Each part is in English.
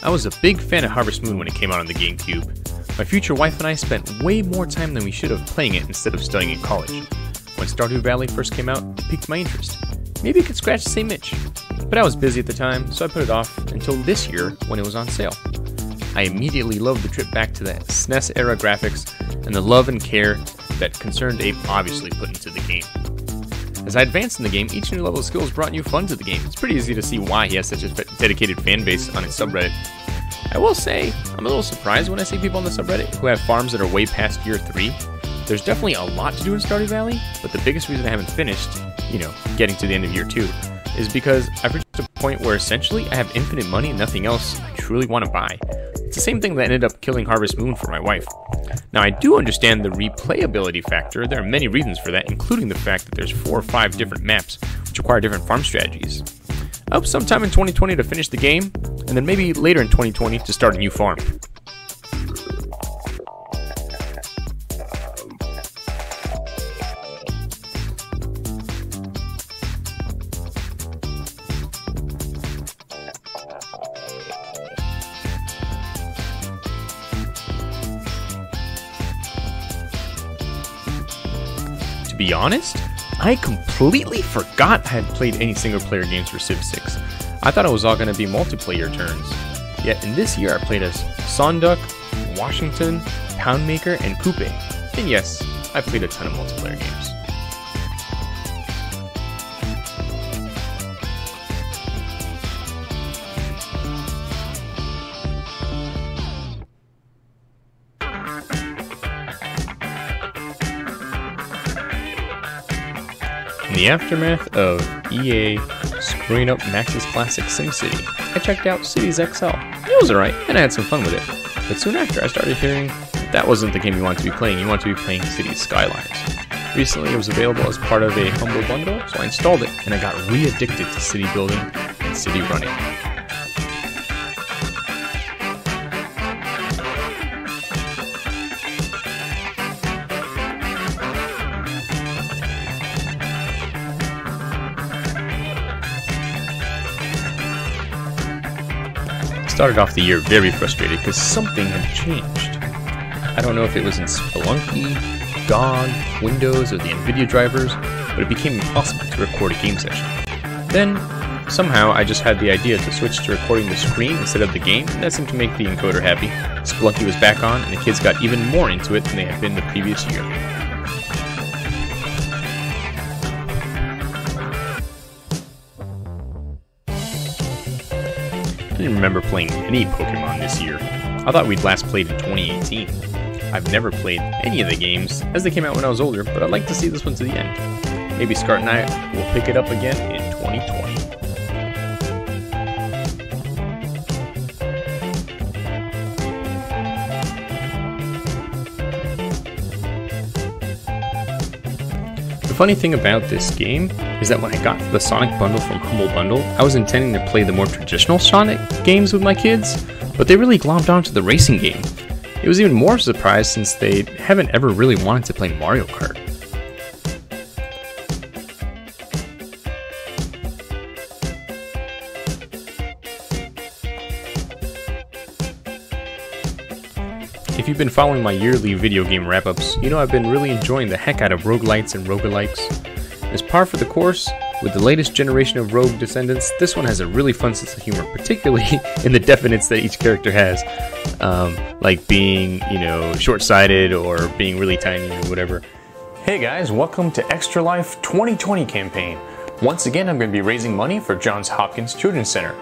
I was a big fan of Harvest Moon when it came out on the GameCube. My future wife and I spent way more time than we should have playing it instead of studying in college. When Stardew Valley first came out, it piqued my interest. Maybe it could scratch the same itch. But I was busy at the time, so I put it off until this year when it was on sale. I immediately loved the trip back to the SNES era graphics and the love and care that Concerned Ape obviously put into the game. As I advanced in the game, each new level of skills brought new fun to the game. It's pretty easy to see why he has such a dedicated fan base on his subreddit. I will say, I'm a little surprised when I see people on the subreddit who have farms that are way past year 3. There's definitely a lot to do in Stardew Valley, but the biggest reason I haven't finished, you know, getting to the end of year 2, is because I've reached a point where essentially I have infinite money and nothing else I truly want to buy. It's the same thing that ended up killing Harvest Moon for my wife. Now, I do understand the replayability factor. There are many reasons for that, including the fact that there's four or five different maps which require different farm strategies. I hope sometime in 2020 to finish the game, and then maybe later in 2020 to start a new farm. Be honest, I completely forgot I had played any single player games for Civ 6. I thought it was all going to be multiplayer turns. Yet in this year I played as Seondeok, Washington, Poundmaker, and Kupe. And yes, I played a ton of multiplayer games. The aftermath of EA screwing up Maxis' classic SimCity, I checked out Cities XL. It was alright, and I had some fun with it. But soon after, I started hearing that, that wasn't the game you want to be playing, you want to be playing Cities Skylines. Recently, it was available as part of a Humble Bundle, so I installed it, and I got re-addicted to city building and city running. Started off the year very frustrated because something had changed. I don't know if it was in Spelunky, GOG, Windows, or the NVIDIA drivers, but it became impossible to record a game session. Then, somehow, I just had the idea to switch to recording the screen instead of the game, and that seemed to make the encoder happy. Spelunky was back on, and the kids got even more into it than they had been the previous year. Didn't remember playing any Pokemon this year. I thought we'd last played in 2018. I've never played any of the games as they came out when I was older, but I'd like to see this one to the end. Maybe Scart and I will pick it up again in 2020. Funny thing about this game is that when I got the Sonic bundle from Humble Bundle, I was intending to play the more traditional Sonic games with my kids, but they really glommed onto the racing game. It was even more surprised since they haven't ever really wanted to play Mario Kart. You've been following my yearly video game wrap-ups, you know I've been really enjoying the heck out of roguelites and roguelikes. As par for the course, with the latest generation of rogue descendants, this one has a really fun sense of humor, particularly in the definites that each character has. Um, like being, you know, short-sighted or being really tiny or whatever. Hey guys, welcome to Extra Life 2020 campaign. Once again, I'm going to be raising money for Johns Hopkins Children's Center.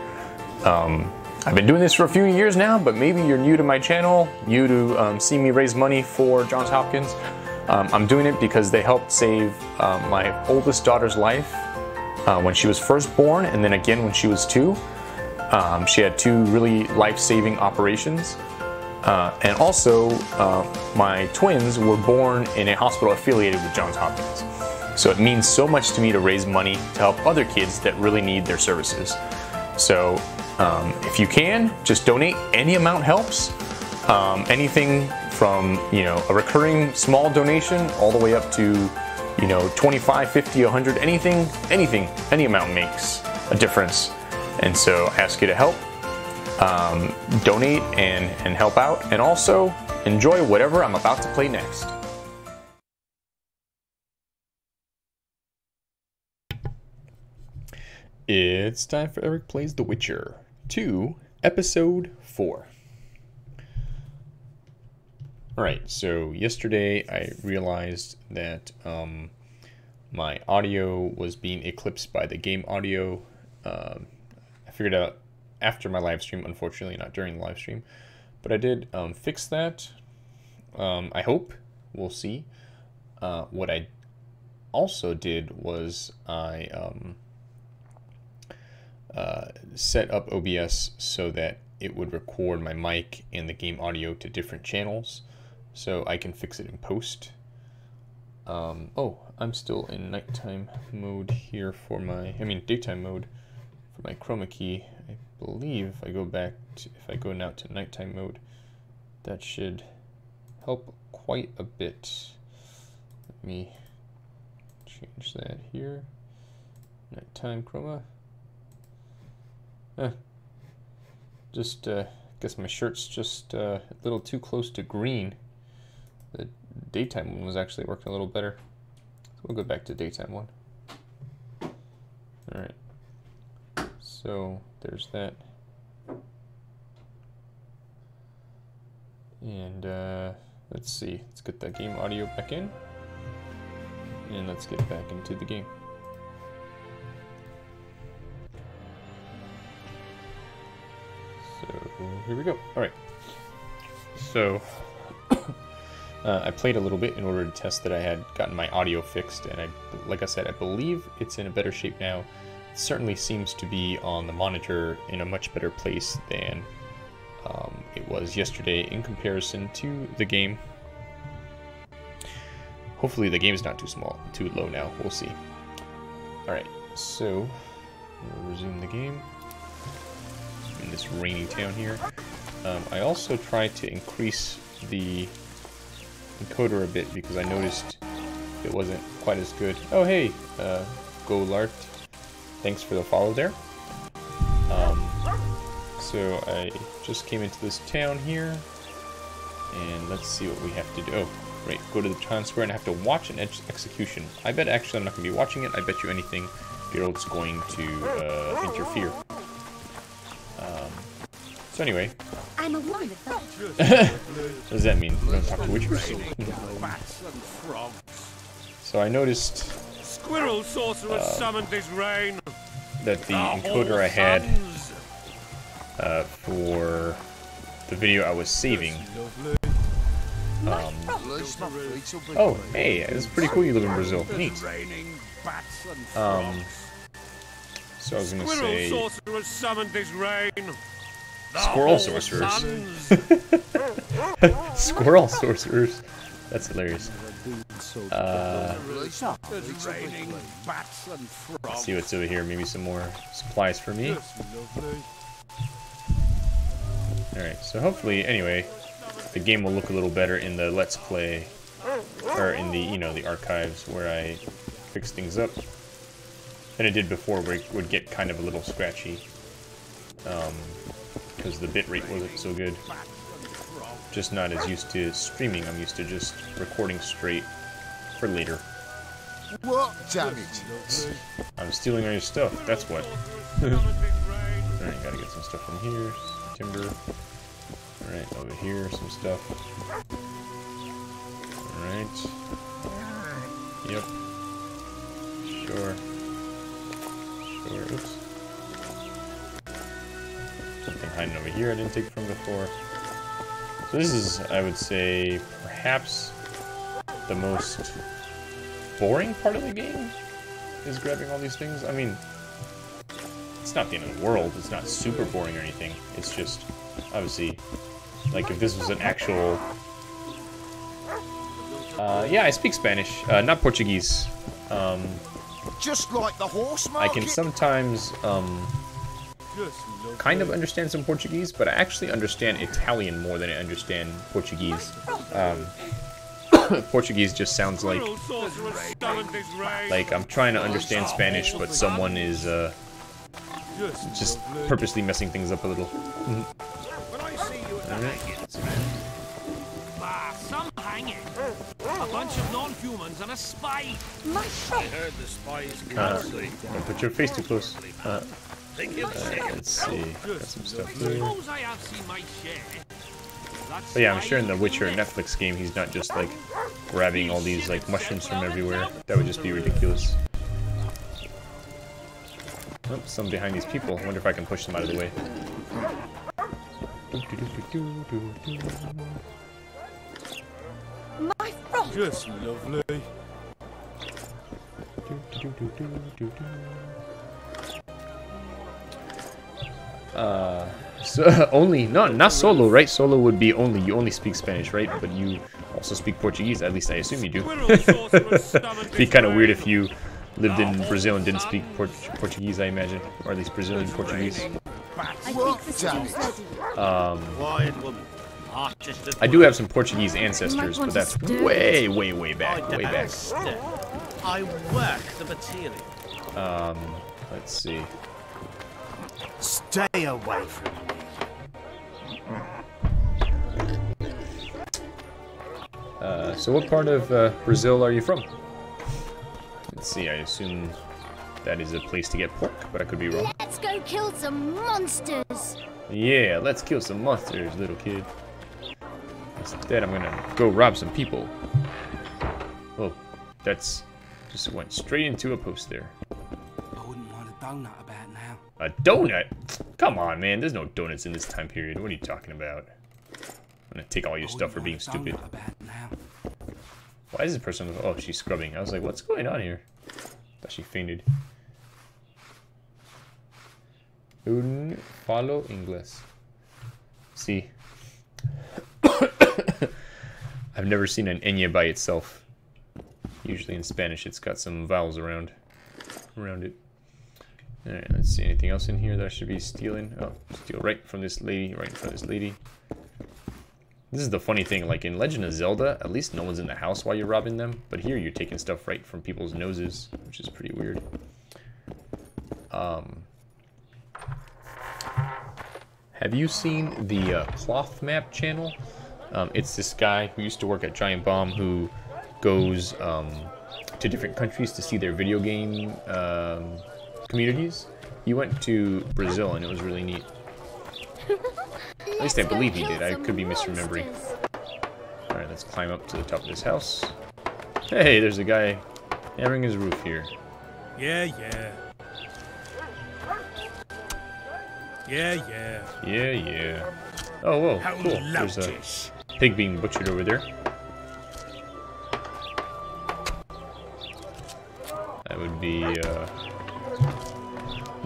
Um, I've been doing this for a few years now, but maybe you're new to my channel, new to um, see me raise money for Johns Hopkins. Um, I'm doing it because they helped save uh, my oldest daughter's life uh, when she was first born and then again when she was two. Um, she had two really life-saving operations. Uh, and also, uh, my twins were born in a hospital affiliated with Johns Hopkins. So it means so much to me to raise money to help other kids that really need their services. So um, if you can, just donate. Any amount helps. Um, anything from you know a recurring small donation all the way up to you know 25, 50, 100, anything, anything, any amount makes a difference. And so I ask you to help. um, donate and, and help out, and also enjoy whatever I'm about to play next. It's time for Eric Plays The Witcher 2, Episode 4. Alright, so yesterday I realized that um, my audio was being eclipsed by the game audio. Um, I figured out after my live stream, unfortunately, not during the live stream. But I did um, fix that. Um, I hope. We'll see. Uh, what I also did was I um, uh, set up OBS so that it would record my mic and the game audio to different channels so I can fix it in post. Um, oh, I'm still in nighttime mode here for my, I mean daytime mode for my chroma key. I believe if I go back to, if I go now to nighttime mode, that should help quite a bit. Let me change that here. Nighttime chroma. Eh. Just, uh, guess my shirt's just uh, a little too close to green. The daytime one was actually working a little better. So we'll go back to daytime one. Alright. So there's that. And uh, let's see, let's get that game audio back in. And let's get back into the game. Here we go. All right. So uh, I played a little bit in order to test that I had gotten my audio fixed, and I, like I said, I believe it's in a better shape now. It certainly seems to be on the monitor in a much better place than um, it was yesterday in comparison to the game. Hopefully the game is not too small, too low now. We'll see. Alright, so we'll resume the game in this rainy town here. Um, I also tried to increase the encoder a bit because I noticed it wasn't quite as good. Oh hey, uh, Golart, thanks for the follow there. Um, so I just came into this town here, and let's see what we have to do. Oh, right, go to the town square and I have to watch an ex execution. I bet actually I'm not going to be watching it. I bet you anything Geralt's going to uh, interfere. So anyway. I'm a woman. what does that mean? We're gonna talk to witchers. so I noticed. Squirrel sorcerer uh, summoned his rain. That the encoder I had uh, for the video I was saving. Um, oh, hey, it's pretty cool you live in Brazil. Neat. Um, so I was gonna say. Squirrel sorcerers. Squirrel sorcerers. That's hilarious. Uh, see what's over here. Maybe some more supplies for me. Alright, so hopefully, anyway, the game will look a little better in the Let's Play, or in the, you know, the archives where I fix things up than it did before where it would get kind of a little scratchy. Um, because the bitrate wasn't so good. Just not as used to streaming, I'm used to just recording straight for later. What damage? I'm stealing all your stuff, that's what. Alright, gotta get some stuff from here. Timber. Alright, over here, some stuff. Alright. Yep. Sure. Sure, oops. Something hiding over here I didn't take from before. So this is, I would say, perhaps the most boring part of the game is grabbing all these things. I mean, it's not the end of the world. It's not super boring or anything. It's just, obviously, like if this was an actual... Uh, yeah, I speak Spanish, uh, not Portuguese. Um, just like the horse market. I can sometimes um, kind of understand some Portuguese, but I actually understand Italian more than I understand Portuguese. Um, Portuguese just sounds like like I'm trying to understand Spanish, but someone is uh, Just purposely messing things up a little. When I see you at the Alright. Some hanging. A bunch of non-humans and a spy. I heard the spies Uh, don't put your face too close. Uh, Think he'll see it. let's see. Got some stuff here. I have seen my share. That's But yeah, I'm sure in the Witcher. Netflix game, he's not just like grabbing all these like mushrooms from everywhere. That would just be ridiculous. Oh, some behind these people. I wonder if I can push them out of the way. My frog! Just lovely. Uh, so only not not solo, right? Solo would be only you only speak Spanish, right? But you also speak Portuguese. At least I assume you do. Squirrel sorcerer's stomach It'd be kind of weird if you lived in Brazil and didn't speak Port Portuguese, I imagine, or at least Brazilian Portuguese. I think the stew's ready. Um, Quiet woman. Artist at I do have some Portuguese ancestors, but that's way, way, way back, way back. I work the material. Um, let's see. Stay away from me. Uh, so what part of uh, Brazil are you from? Let's see, I assume that is a place to get pork, but I could be wrong. Let's go kill some monsters! Yeah, let's kill some monsters, little kid. Instead, I'm gonna go rob some people. Oh, that's just went straight into a post there. I wouldn't want a donut about now. A donut? Come on, man. There's no donuts in this time period. What are you talking about? I'm gonna take all your stuff for being stupid. Why is this person? Oh, she's scrubbing. I was like, what's going on here? Thought she fainted. Un follow English. See. I've never seen an enya by itself. Usually in Spanish, it's got some vowels around around it. All right, let's see. Anything else in here that I should be stealing? Oh, steal right from this lady, right of this lady. This is the funny thing, like in Legend of Zelda, at least no one's in the house while you're robbing them, but here you're taking stuff right from people's noses, which is pretty weird. Um, have you seen the uh, Clothmap channel? Um, it's this guy who used to work at Giant Bomb who goes um, to different countries to see their video game um, communities. He went to Brazil and it was really neat. At least I believe he did. I could be misremembering. Alright, let's climb up to the top of this house. Hey, there's a guy hammering his roof here. Yeah, yeah. Yeah, yeah. Yeah, yeah. Oh, whoa, How cool. There's a pig being butchered over there. That would be, uh...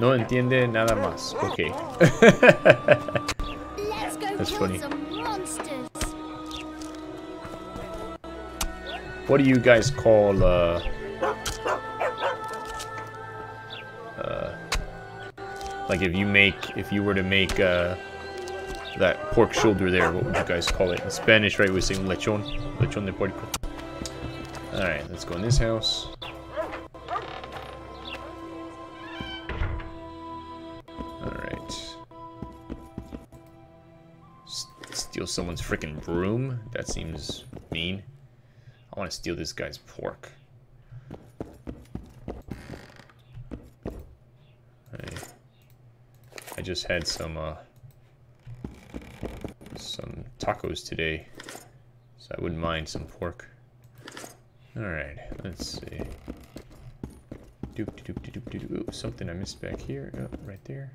No entiende nada más. Okay. Let's go That's funny. some monsters! What do you guys call, uh... Uh... Like if you make, if you were to make, uh... That pork shoulder there, what would you guys call it? In Spanish, right, we say lechon. Lechon de puerco. Alright, let's go in this house. Someone's freaking broom? That seems mean. I want to steal this guy's pork. I, I just had some, uh, some tacos today, so I wouldn't mind some pork. Alright, let's see. Doop doop doop doop doop. Ooh, something I missed back here. Oh, right there.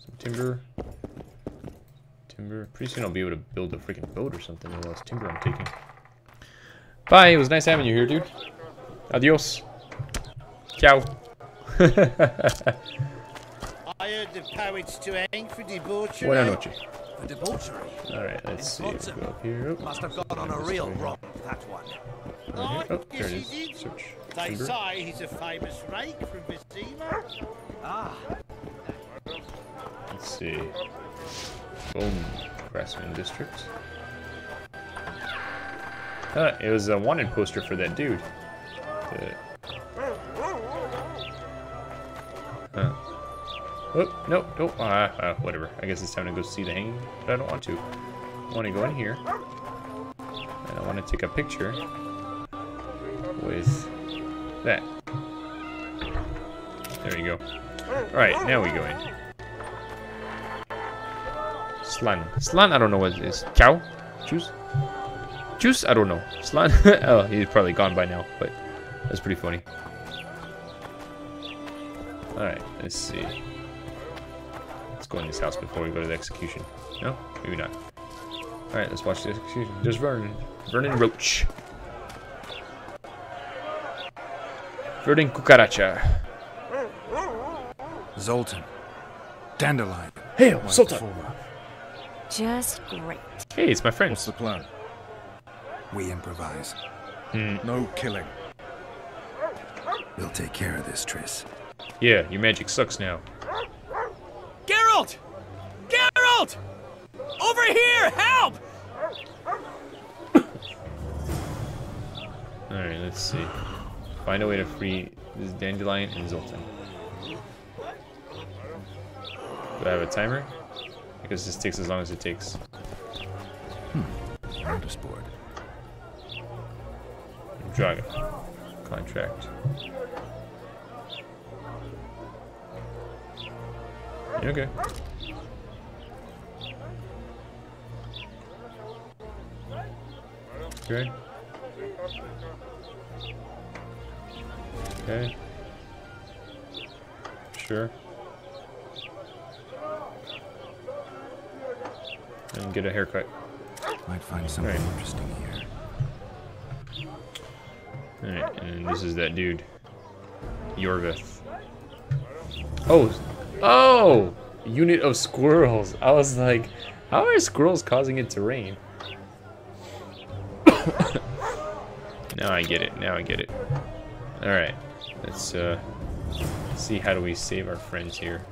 Some timber. Timber. Pretty soon I'll be able to build a freaking boat or something with all this timber I'm taking. Bye, it was nice having you here, dude. Adios. Ciao. I heard the poets to hang for debauchery. Buena noche. For debauchery. Alright, let's see. We'll go up here. Oh, Must have gone on a real rock, that one. Oh, there it he is. Search. They Timber. say he's a famous rake from Vizima. Ah, Let's see. Craftsman District. Uh, it was a wanted poster for that dude. The- Huh. Oh, no, no, ah, ah, whatever. I guess it's time to go see the hanging, but I don't want to. I want to go in here. And I want to take a picture with that. There you go. Alright, now we go in. Slan. Slan, I don't know what it is. Chow? Juice? Juice? I don't know. Slan? oh, he's probably gone by now, but that's pretty funny. Alright, let's see. Let's go in this house before we go to the execution. No? Maybe not. Alright, let's watch the execution. There's Vernon. Vernon Roach. Vernon Cucaracha. Zoltan. Dandelion. Hail, White Sultan! Fulva. Just great. Hey, it's my friend. What's the plan? We improvise. Hmm. No killing. We'll take care of this, Triss. Yeah, your magic sucks now. Geralt! Geralt! Over here! Help! Alright, let's see. Find a way to free this dandelion and Zoltan. Do I have a timer? Because this takes as long as it takes. Notice board. Dragon. Contract. Okay. Okay. Okay. Sure. And get a haircut. Might find something Right. interesting here. Alright, and this is that dude. Iorveth. Oh! Oh! Unit of squirrels. I was like, how are squirrels causing it to rain? now I get it. Now I get it. Alright. Let's uh see how do we save our friends here.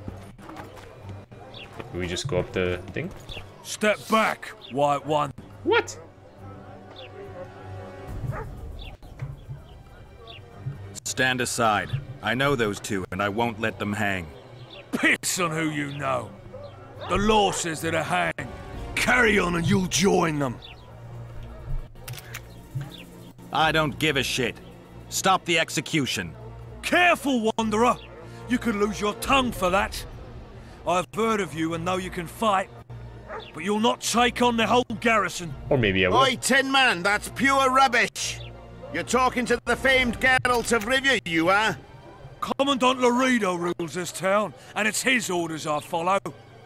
Do we just go up the thing? Step back, White One. What? Stand aside. I know those two, and I won't let them hang. Piss on who you know. The law says they're to hang. Carry on and you'll join them. I don't give a shit. Stop the execution. Careful, Wanderer. You could lose your tongue for that. I've heard of you and know you can fight, but you'll not take on the whole garrison. Or maybe I will. Oi, Tin Man, that's pure rubbish. You're talking to the famed Geralt of Rivia, you are? Commandant Loredo rules this town, and it's his orders I follow.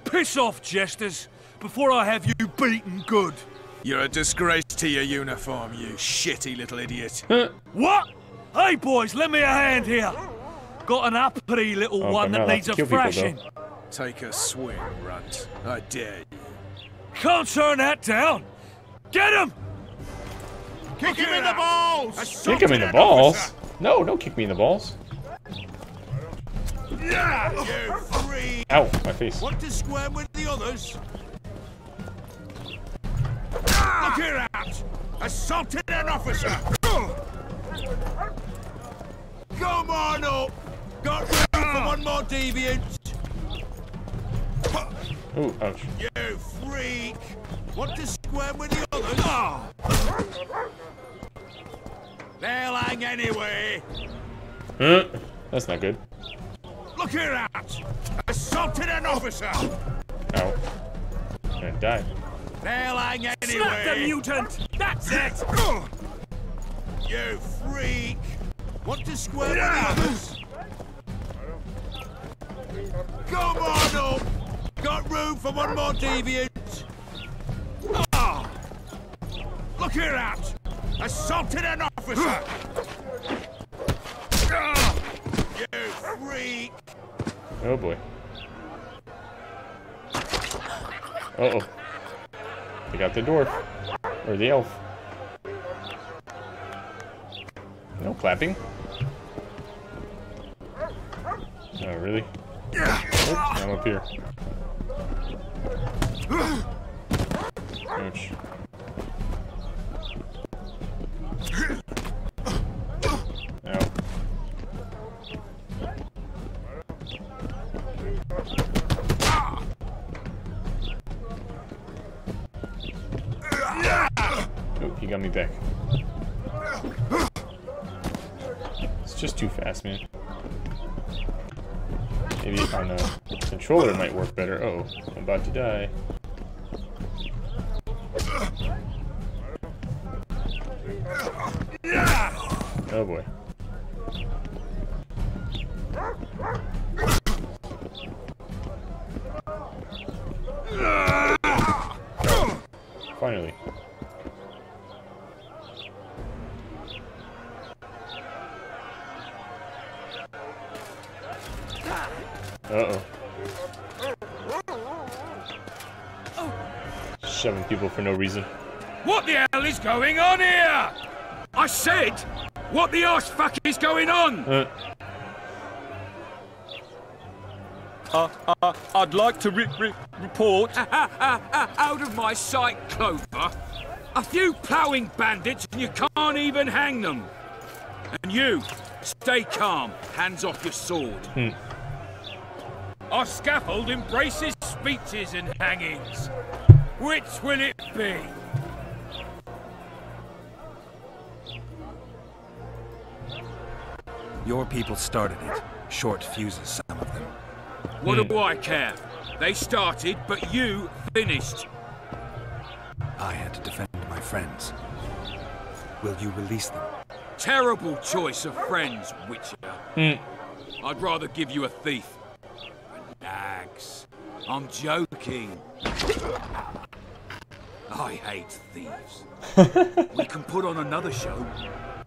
Piss off, jesters, before I have you beaten good. You're a disgrace to your uniform, you shitty little idiot. What? Hey, boys, lend me a hand here. Got an uppity little Oh, one that needs a to kill people, thrashing. Take a swing, runt. I dare you. Can't turn that down. Get him! Kick him in the balls! Kick him in the balls. No, don't kick me in the balls. You freak! Ow, my face. Want to square with the others? Look here out! Assaulted an officer! Come on up! Got room for one more deviant! Ooh, ouch. You freak! What to square with the others? They'll hang anyway! Huh? That's not good. Look here out! Assaulted an officer! Ow. I'm gonna die. They'll hang anyway. Slap the mutant! That's it! You freak! Want to square with the others? Come on up! Got room for one more deviant! Ah! Look here out! Assaulted an officer! Ah! You freak! Oh boy. Uh oh. We got the dwarf. Or the elf. No clapping. Oh, really? Oops, I'm up here. Ouch. Oh, he got me back. It's just too fast, man. Maybe on the controller it might work better. Oh, I'm about to die. No reason. What the hell is going on here? I said, what the arse fuck is going on? Uh, Uh, uh, I'd like to re re report. Out of my sight, Clover. A few ploughing bandits and you can't even hang them. And you, stay calm, hands off your sword. Hmm. Our scaffold embraces speeches and hangings. Which will it be? Your people started it. Short fuses, some of them. What do I care? They started, but you finished. I had to defend my friends. Will you release them? Terrible choice of friends, Witcher. hmm. I'd rather give you a thief. Relax. I'm joking. I hate thieves. we can put on another show.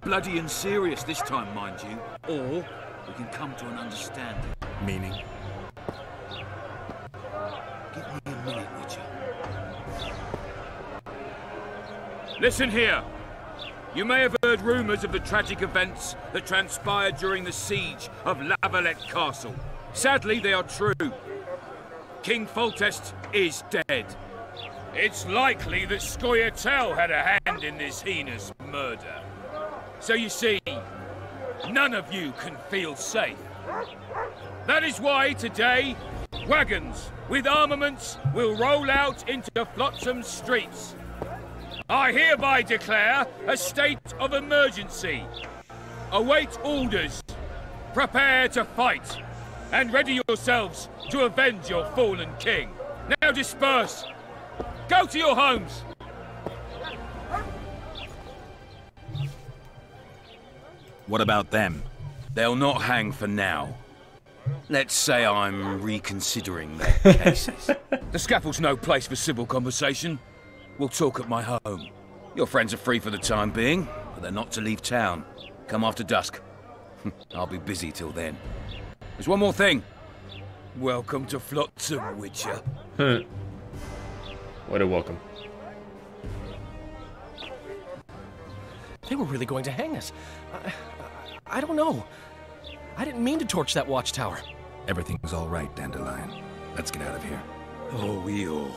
Bloody and serious this time, mind you. Or we can come to an understanding. Meaning? Give me a minute, Witcher. Listen here. You may have heard rumors of the tragic events that transpired during the siege of La Valette Castle. Sadly, they are true. King Foltest is dead. It's likely that Scoia'tael had a hand in this heinous murder. So you see, none of you can feel safe. That is why today, wagons with armaments will roll out into Flotsam streets. I hereby declare a state of emergency. Await orders. Prepare to fight. And ready yourselves to avenge your fallen king. Now disperse. Go to your homes. What about them? They'll not hang for now. Let's say I'm reconsidering their cases. the scaffold's no place for civil conversation. We'll talk at my home. Your friends are free for the time being, but they're not to leave town. Come after dusk. I'll be busy till then. There's one more thing. Welcome to Flotsam, Witcher. What a welcome. They were really going to hang us. I, I don't know. I didn't mean to torch that watchtower. Everything's all right, Dandelion. Let's get out of here. Oh, we owe.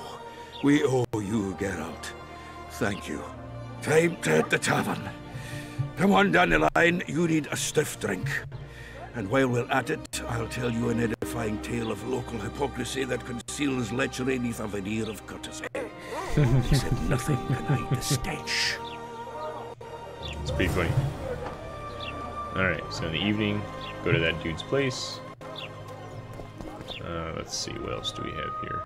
We owe you, Geralt. Thank you. Time to hit the tavern. Come on, Dandelion, you need a stiff drink. And while we're at it, I'll tell you an edifying tale of local hypocrisy that conceals lechery neath a veneer of courtesy. they said nothing hide the stench. It's pretty funny. Alright, so in the evening, go to that dude's place. Uh, let's see, what else do we have here?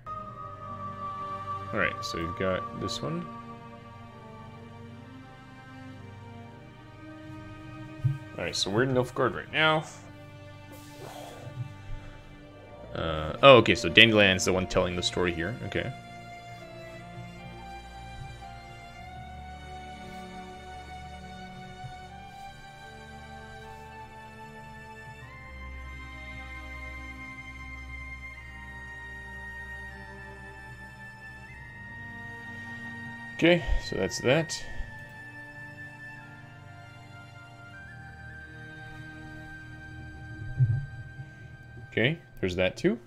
Alright, so we've got this one. Alright, so we're in Nilfgaard right now. Uh, oh, okay, so Dandelion's the one telling the story here. Okay. Okay, so that's that. Okay, there's that too.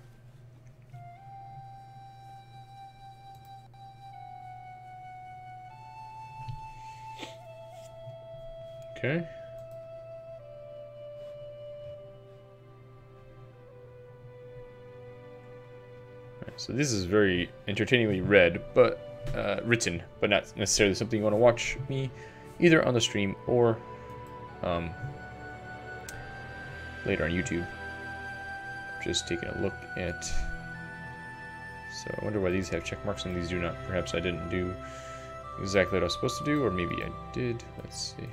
Okay. So this is very entertainingly red, but uh, written, but not necessarily something you want to watch me either on the stream or um, later on YouTube. Just taking a look at. So I wonder why these have check marks and these do not. Perhaps I didn't do exactly what I was supposed to do, or maybe I did. Let's see.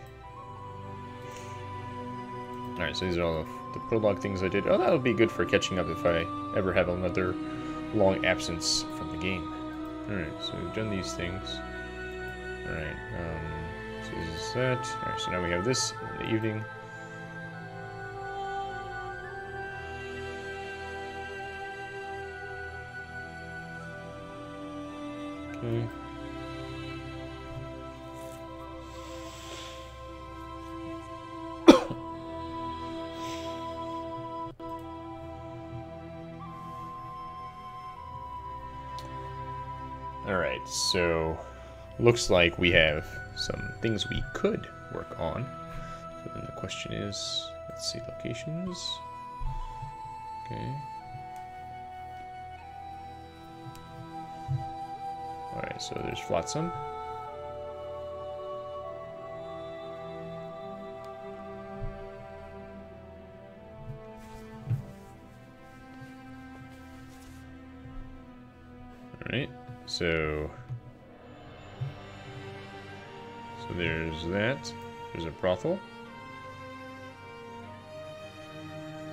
Alright, so these are all the prologue things I did. Oh, that'll be good for catching up if I ever have another long absence from the game. Alright, so we've done these things. Alright, um, so this is that. Alright, so now we have this in the evening. Okay. So looks like we have some things we could work on. So then the question is, let's see, locations. Okay. Alright, so there's Flotsam. Alright, so... there's that. There's a brothel.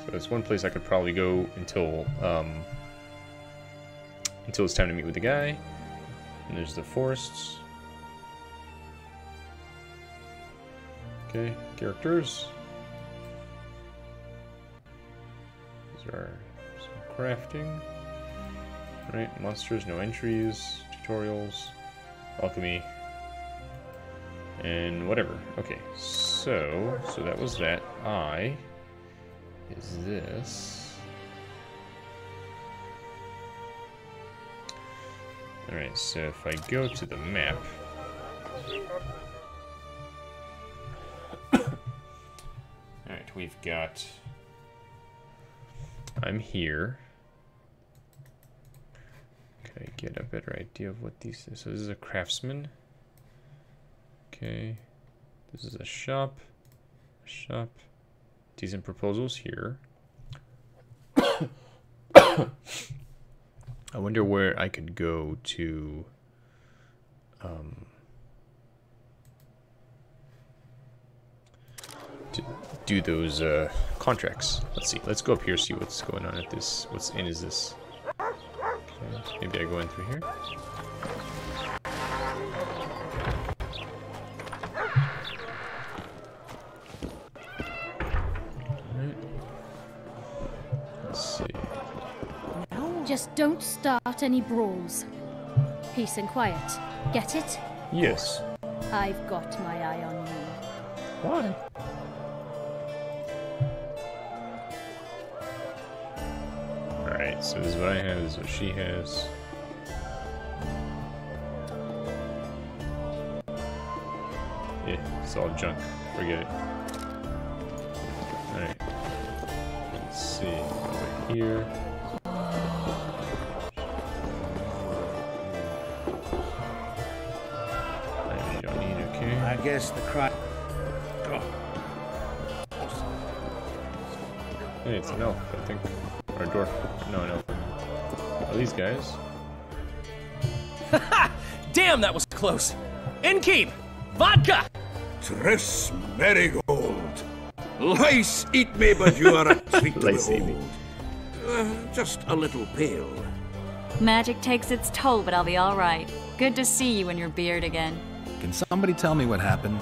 So that's one place I could probably go until, um... Until it's time to meet with the guy. And there's the forests. Okay, characters. These are some crafting. Right, monsters, no entries, tutorials, alchemy, and whatever. Okay, so, so that was that. I is this. Alright, so if I go to the map. Alright, we've got. I'm here. Can I get a better idea of what these. So this is a craftsman. Okay, this is a shop. Shop. Decent proposals here. I wonder where I could go to. Um, to do those uh, contracts. Let's see. Let's go up here see what's going on at this. What's in is this? Okay, maybe I go in through here. Just don't start any brawls. Peace and quiet. Get it? Yes. I've got my eye on you. Why? Alright, so this is what I have, this is what she has. Yeah, it's all junk. Forget it. Alright. Let's see. Over here. Okay. I guess the cry. Hey, it's an elf, I think. Or a dwarf. No, an elf. Oh, these guys. Damn, that was close. Innkeep! Vodka! Triss Merigold. Lice eat me, but you are a treat to Lice eat me. behold. Uh, just a little pale. Magic takes its toll, but I'll be alright. Good to see you in your beard again. Can somebody tell me what happened?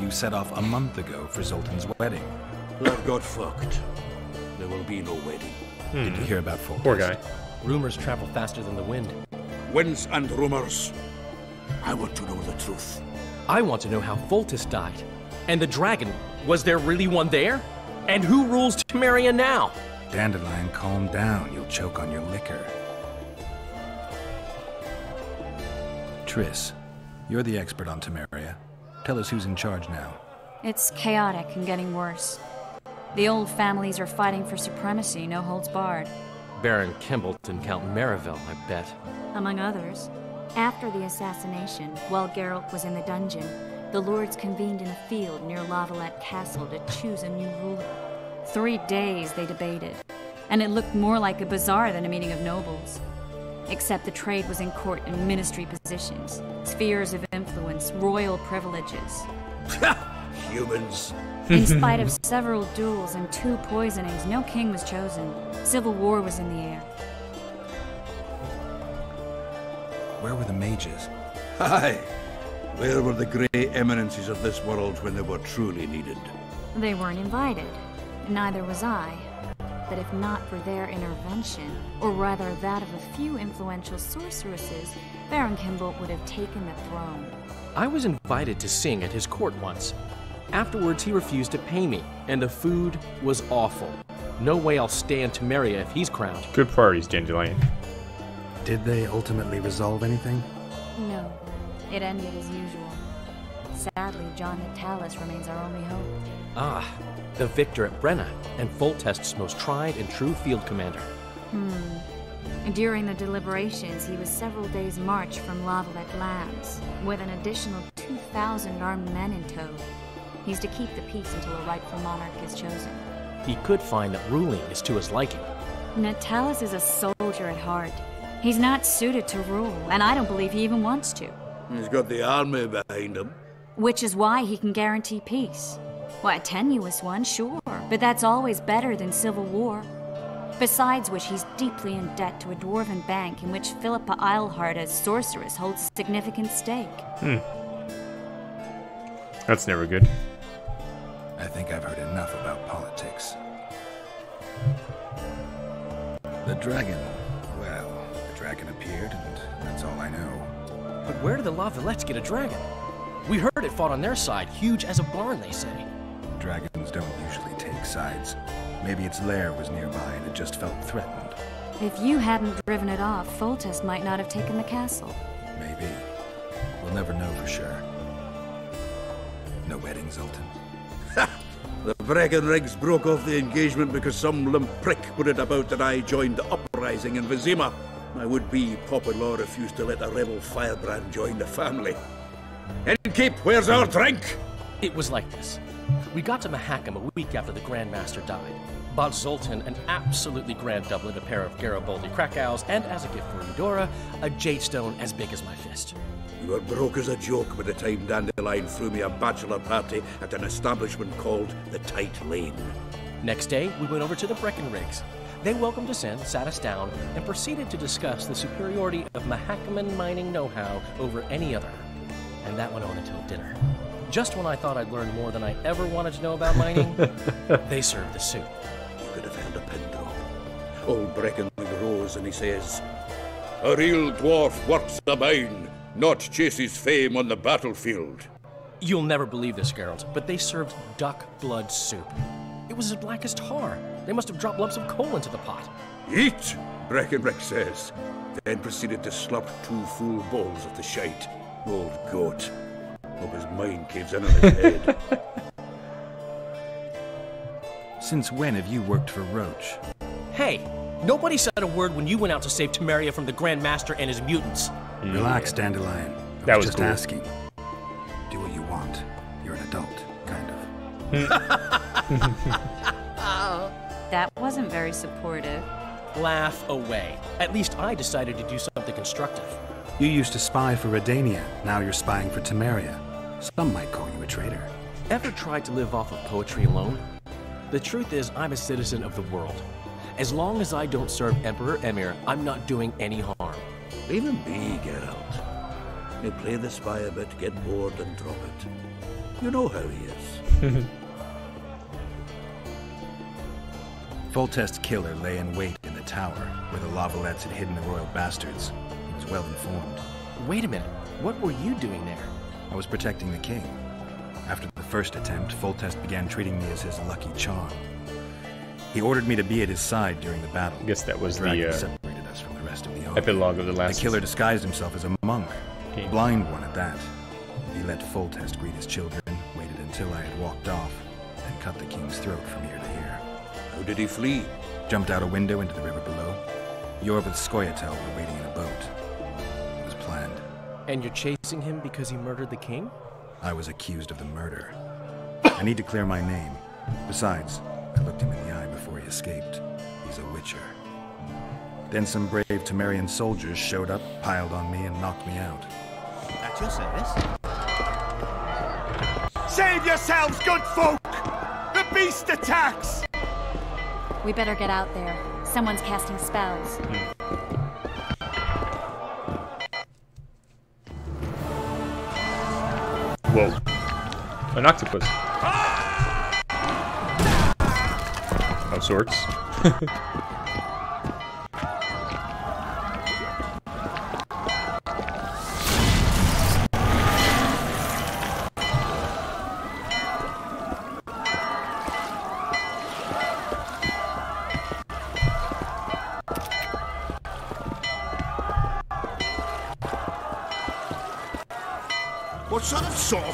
You set off a month ago for Zoltan's wedding. Love got fucked. There will be no wedding. Hmm. Did you hear about Foltest? Poor guy. Rumors travel faster than the wind. Winds and rumors. I want to know the truth. I want to know how Foltest died. And the dragon, was there really one there? And who rules Temeria now? Dandelion, calm down. You'll choke on your liquor. Triss, you're the expert on Temeria. Tell us who's in charge now. It's chaotic and getting worse. The old families are fighting for supremacy, no holds barred. Baron Kimbolt, Count Maravel, I bet. Among others. After the assassination, while Geralt was in the dungeon, the lords convened in a field near La Valette Castle to choose a new ruler. Three days they debated, and it looked more like a bazaar than a meeting of nobles. Except the trade was in court and ministry positions, spheres of influence, royal privileges. Humans. In spite of several duels and two poisonings, no king was chosen. Civil war was in the air. Where were the mages? Aye. Where were the grey eminences of this world when they were truly needed? They weren't invited. Neither was I. But if not for their intervention, or rather that of a few influential sorceresses, Baron Kimbolt would have taken the throne. I was invited to sing at his court once. Afterwards, he refused to pay me, and the food was awful. No way I'll stay in Temeria if he's crowned. Good parties, Dandelion. Did they ultimately resolve anything? No, it ended as usual. Sadly, John Natalis remains our only hope. Ah, the victor at Brenna, and Foltest's most tried and true field commander. Hmm. During the deliberations, he was several days' march from La Valette lands, with an additional 2,000 armed men in tow. He's to keep the peace until a rightful monarch is chosen. He could find that ruling is to his liking. Natalis is a soldier at heart. He's not suited to rule, and I don't believe he even wants to. He's got the army behind him. Which is why he can guarantee peace. Why, a tenuous one, sure, but that's always better than civil war. Besides which, he's deeply in debt to a dwarven bank in which Philippa Eilhart, as sorceress, holds a significant stake. Hmm. That's never good. I think I've heard enough about politics. The dragon. Well, the dragon appeared, and that's all I know. But where did the La Valettes get a dragon? We heard it fought on their side, huge as a barn, they say. Dragons don't usually take sides. Maybe its lair was nearby and it just felt threatened. If you hadn't driven it off, Foltest might not have taken the castle. Maybe. We'll never know for sure. No wedding, Zoltan. The Breckenrigs broke off the engagement because some limp prick put it about that I joined the uprising in Vizima. My would-be papa-in-law refused to let a rebel firebrand join the family. Innkeep, where's our drink? It was like this. We got to Mahakam a week after the Grand Master died. Bought Zoltan an absolutely grand doublet, a pair of Garibaldi Krakows, and as a gift for Eudora, a jade stone as big as my fist. You were broke as a joke by the time Dandelion threw me a bachelor party at an establishment called the Tight Lane. Next day, we went over to the Breckenrigs. They welcomed us in, sat us down, and proceeded to discuss the superiority of Mahakaman mining know-how over any other. And that went on until dinner. Just when I thought I'd learned more than I ever wanted to know about mining, they served the soup. You could have held a pin drop. Old Breckenrig rose and he says, A real dwarf works the mine, not chases fame on the battlefield. You'll never believe this, Geralt, but they served duck blood soup. It was as black as tar. They must have dropped lumps of coal into the pot. Eat, Breckenrick says, then proceeded to slop two full bowls of the shite. Old goat. Hope his mind caves in on his head. Since when have you worked for Roche? Hey, nobody said a word when you went out to save Temeria from the Grand Master and his mutants. Mm. Relax, Dandelion. I That was just cool. asking. Do what you want. You're an adult, kind of. That wasn't very supportive. Laugh away. At least I decided to do something constructive. You used to spy for Redania. Now you're spying for Temeria. Some might call you a traitor. Ever tried to live off of poetry alone? The truth is, I'm a citizen of the world. As long as I don't serve Emperor Emhyr, I'm not doing any harm. Leave him be, Geralt. He'll play the spy a bit, get bored, and drop it. You know how he is. Foltest's killer lay in wait in the tower, where the La Valettes had hidden the royal bastards. He was well informed. Wait a minute. What were you doing there? I was protecting the king. After the first attempt, Foltest began treating me as his lucky charm. He ordered me to be at his side during the battle. I guess that was dragon the uh, separated us from the rest of the army. epilogue of the The killer disguised himself as a monk, Okay. blind one at that. He let Foltest greet his children, waited until I had walked off, and cut the king's throat from ear to ear. How did he flee? Jumped out a window into the river below. Yor with Scoia'tael were waiting And you're chasing him because he murdered the king? I was accused of the murder. I need to clear my name. Besides, I looked him in the eye before he escaped. He's a witcher. Then some brave Temerian soldiers showed up, piled on me, and knocked me out. At your service. Save yourselves, good folk! The beast attacks! We better get out there. Someone's casting spells. Hmm. Whoa. An octopus. Of sorts.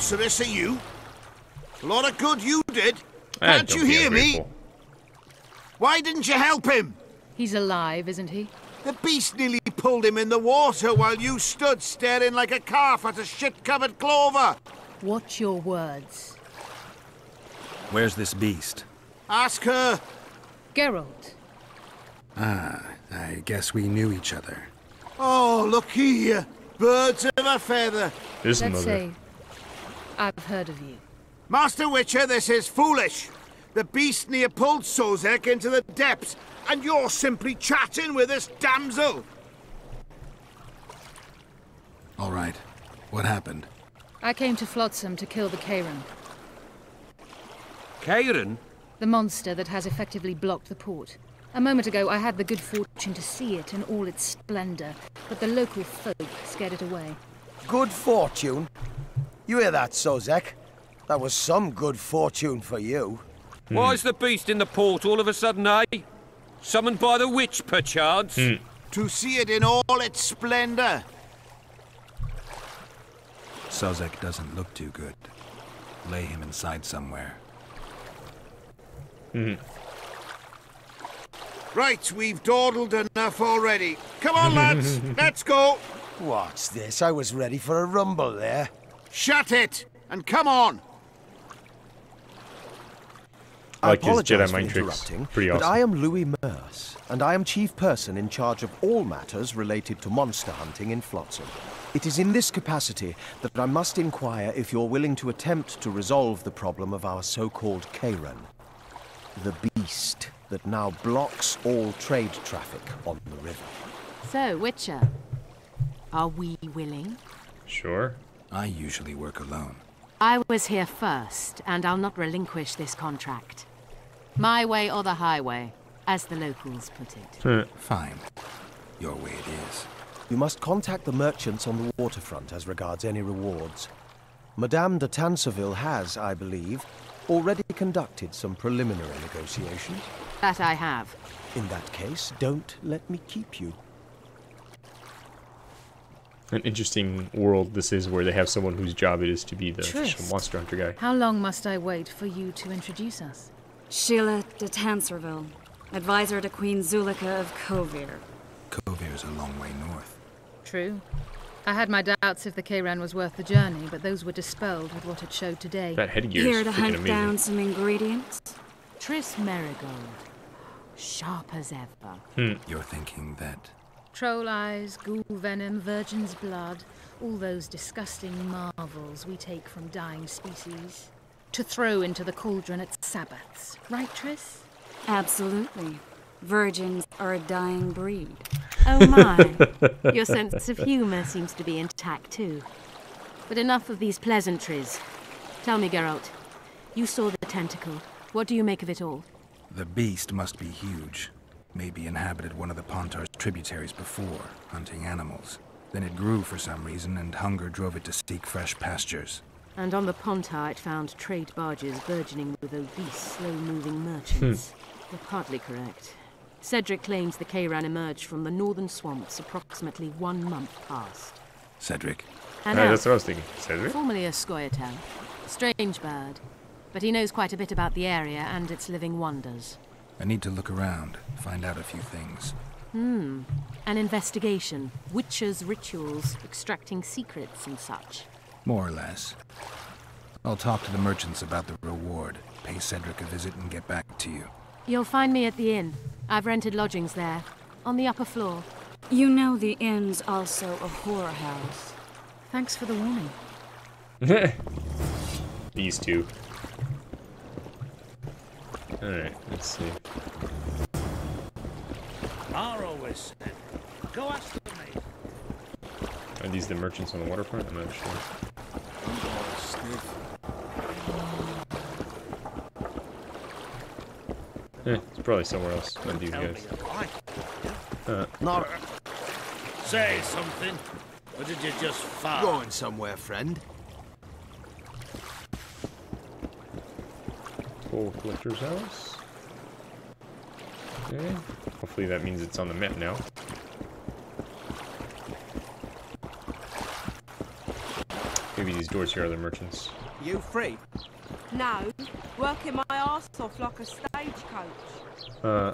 of sorceress are you? A lot of good you did. Ah, Can't don't you hear me? Why didn't you help him? He's alive, isn't he? The beast nearly pulled him in the water while you stood staring like a calf at a shit-covered clover. Watch your words. Where's this beast? Ask her. Geralt, Ah, I guess we knew each other. Oh, look here. Birds of a feather. His let's mother. say I've heard of you. Master Witcher, this is foolish. The beast near pulled Sozek into the depths, and you're simply chatting with this damsel. All right. What happened? I came to Flotsam to kill the Kayran, Kieran? the monster that has effectively blocked the port. A moment ago, I had the good fortune to see it in all its splendor, but the local folk scared it away. Good fortune. You hear that, Sozek? That was some good fortune for you. Hmm. Why's the beast in the port all of a sudden, eh? Summoned by the witch, perchance? Hmm. To see it in all its splendor. Sozek doesn't look too good. Lay him inside somewhere. Hmm. Right, we've dawdled enough already. Come on, lads, let's go. What's this? I was ready for a rumble there. Shut it, and come on. I like his apologize Jedi for mind tricks. interrupting, Pretty but. I am Louis Merse, and I am chief person in charge of all matters related to monster hunting in Flotsam. It is in this capacity that I must inquire if you're willing to attempt to resolve the problem of our so-called Kayran, the beast that now blocks all trade traffic on the river. So, Witcher, are we willing? Sure. I usually work alone. I was here first, and I'll not relinquish this contract. My way or the highway, as the locals put it. Hmm. Fine. Your way it is. You must contact the merchants on the waterfront as regards any rewards. Madame de Tancarville has, I believe, already conducted some preliminary negotiations. That I have. In that case, don't let me keep you. An interesting world this is where they have someone whose job it is to be the official Trist. monster hunter guy. How long must I wait for you to introduce us? Sheala de Tancarville, advisor to Queen Zuleyka of Kovir. Kovir's a long way north. True. I had my doubts if the Kayran was worth the journey, but those were dispelled with what it showed today. That headgear Here is to hunt amazing. down some ingredients. Triss Merigold. Sharp as ever. Hmm. You're thinking that Troll eyes, ghoul venom, virgin's blood, all those disgusting marvels we take from dying species. To throw into the cauldron at Sabbaths. Right, Triss? Absolutely. Virgins are a dying breed. Oh my. Your sense of humour seems to be intact too. But enough of these pleasantries. Tell me, Geralt. You saw the tentacle. What do you make of it all? the beast must be huge. Maybe inhabited one of the Pontar's tributaries before, hunting animals. Then it grew for some reason, and hunger drove it to seek fresh pastures. And on the Pontar it found trade barges burgeoning with obese, slow-moving merchants. You're partly correct. Cedric claims the Kayran emerged from the northern swamps approximately one month past. Cedric. And Ah, that's what I was thinking. Cedric? formerly a Scoia'tael. Strange bird. But he knows quite a bit about the area and its living wonders. I need to look around, find out a few things. Hmm. An investigation. Witches' rituals, extracting secrets and such. More or less. I'll talk to the merchants about the reward, pay Cedric a visit, and get back to you. You'll find me at the inn. I've rented lodgings there, on the upper floor. You know the inn's also a whorehouse. Thanks for the warning. These two. Alright, let's see. Are always said. Go ask the maid. Are these the merchants on the waterfront? I'm not sure. Eh, it's probably somewhere else. Not these guys. Uh, Not Say something. Or did you just fart? going somewhere, friend. Toll collector's house. Okay. Hopefully that means it's on the map now. Maybe these doors here are the merchants. You free? No, working my ass off like a stagecoach. Uh.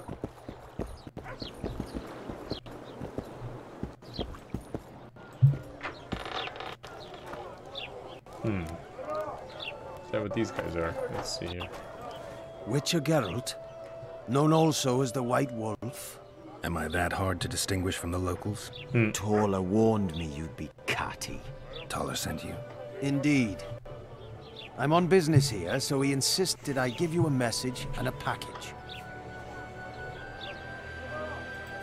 Hmm. Is that what these guys are? Let's see here. Witcher Geralt, known also as the White Wolf. Am I that hard to distinguish from the locals? Hmm. Thaler warned me you'd be catty. Thaler sent you. Indeed. I'm on business here, so he insisted I give you a message and a package.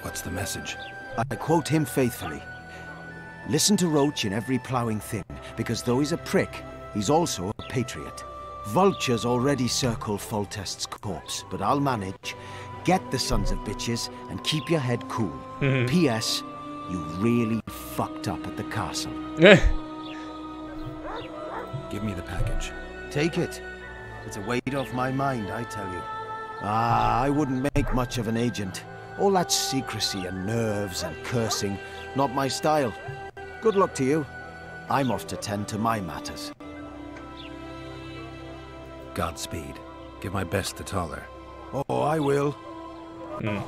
What's the message? I quote him faithfully. Listen to Roche in every ploughing thin, because though he's a prick, he's also a patriot. Vultures already circle Foltest's corpse, but I'll manage. Get the sons of bitches and keep your head cool. Mhm. P.S. You really fucked up at the castle. Give me the package. Take it. It's a weight off my mind, I tell you. Ah, I wouldn't make much of an agent. All that secrecy and nerves and cursing, not my style. Good luck to you. I'm off to tend to my matters. Godspeed. Give my best to Thaler. Oh, I will. Hmm.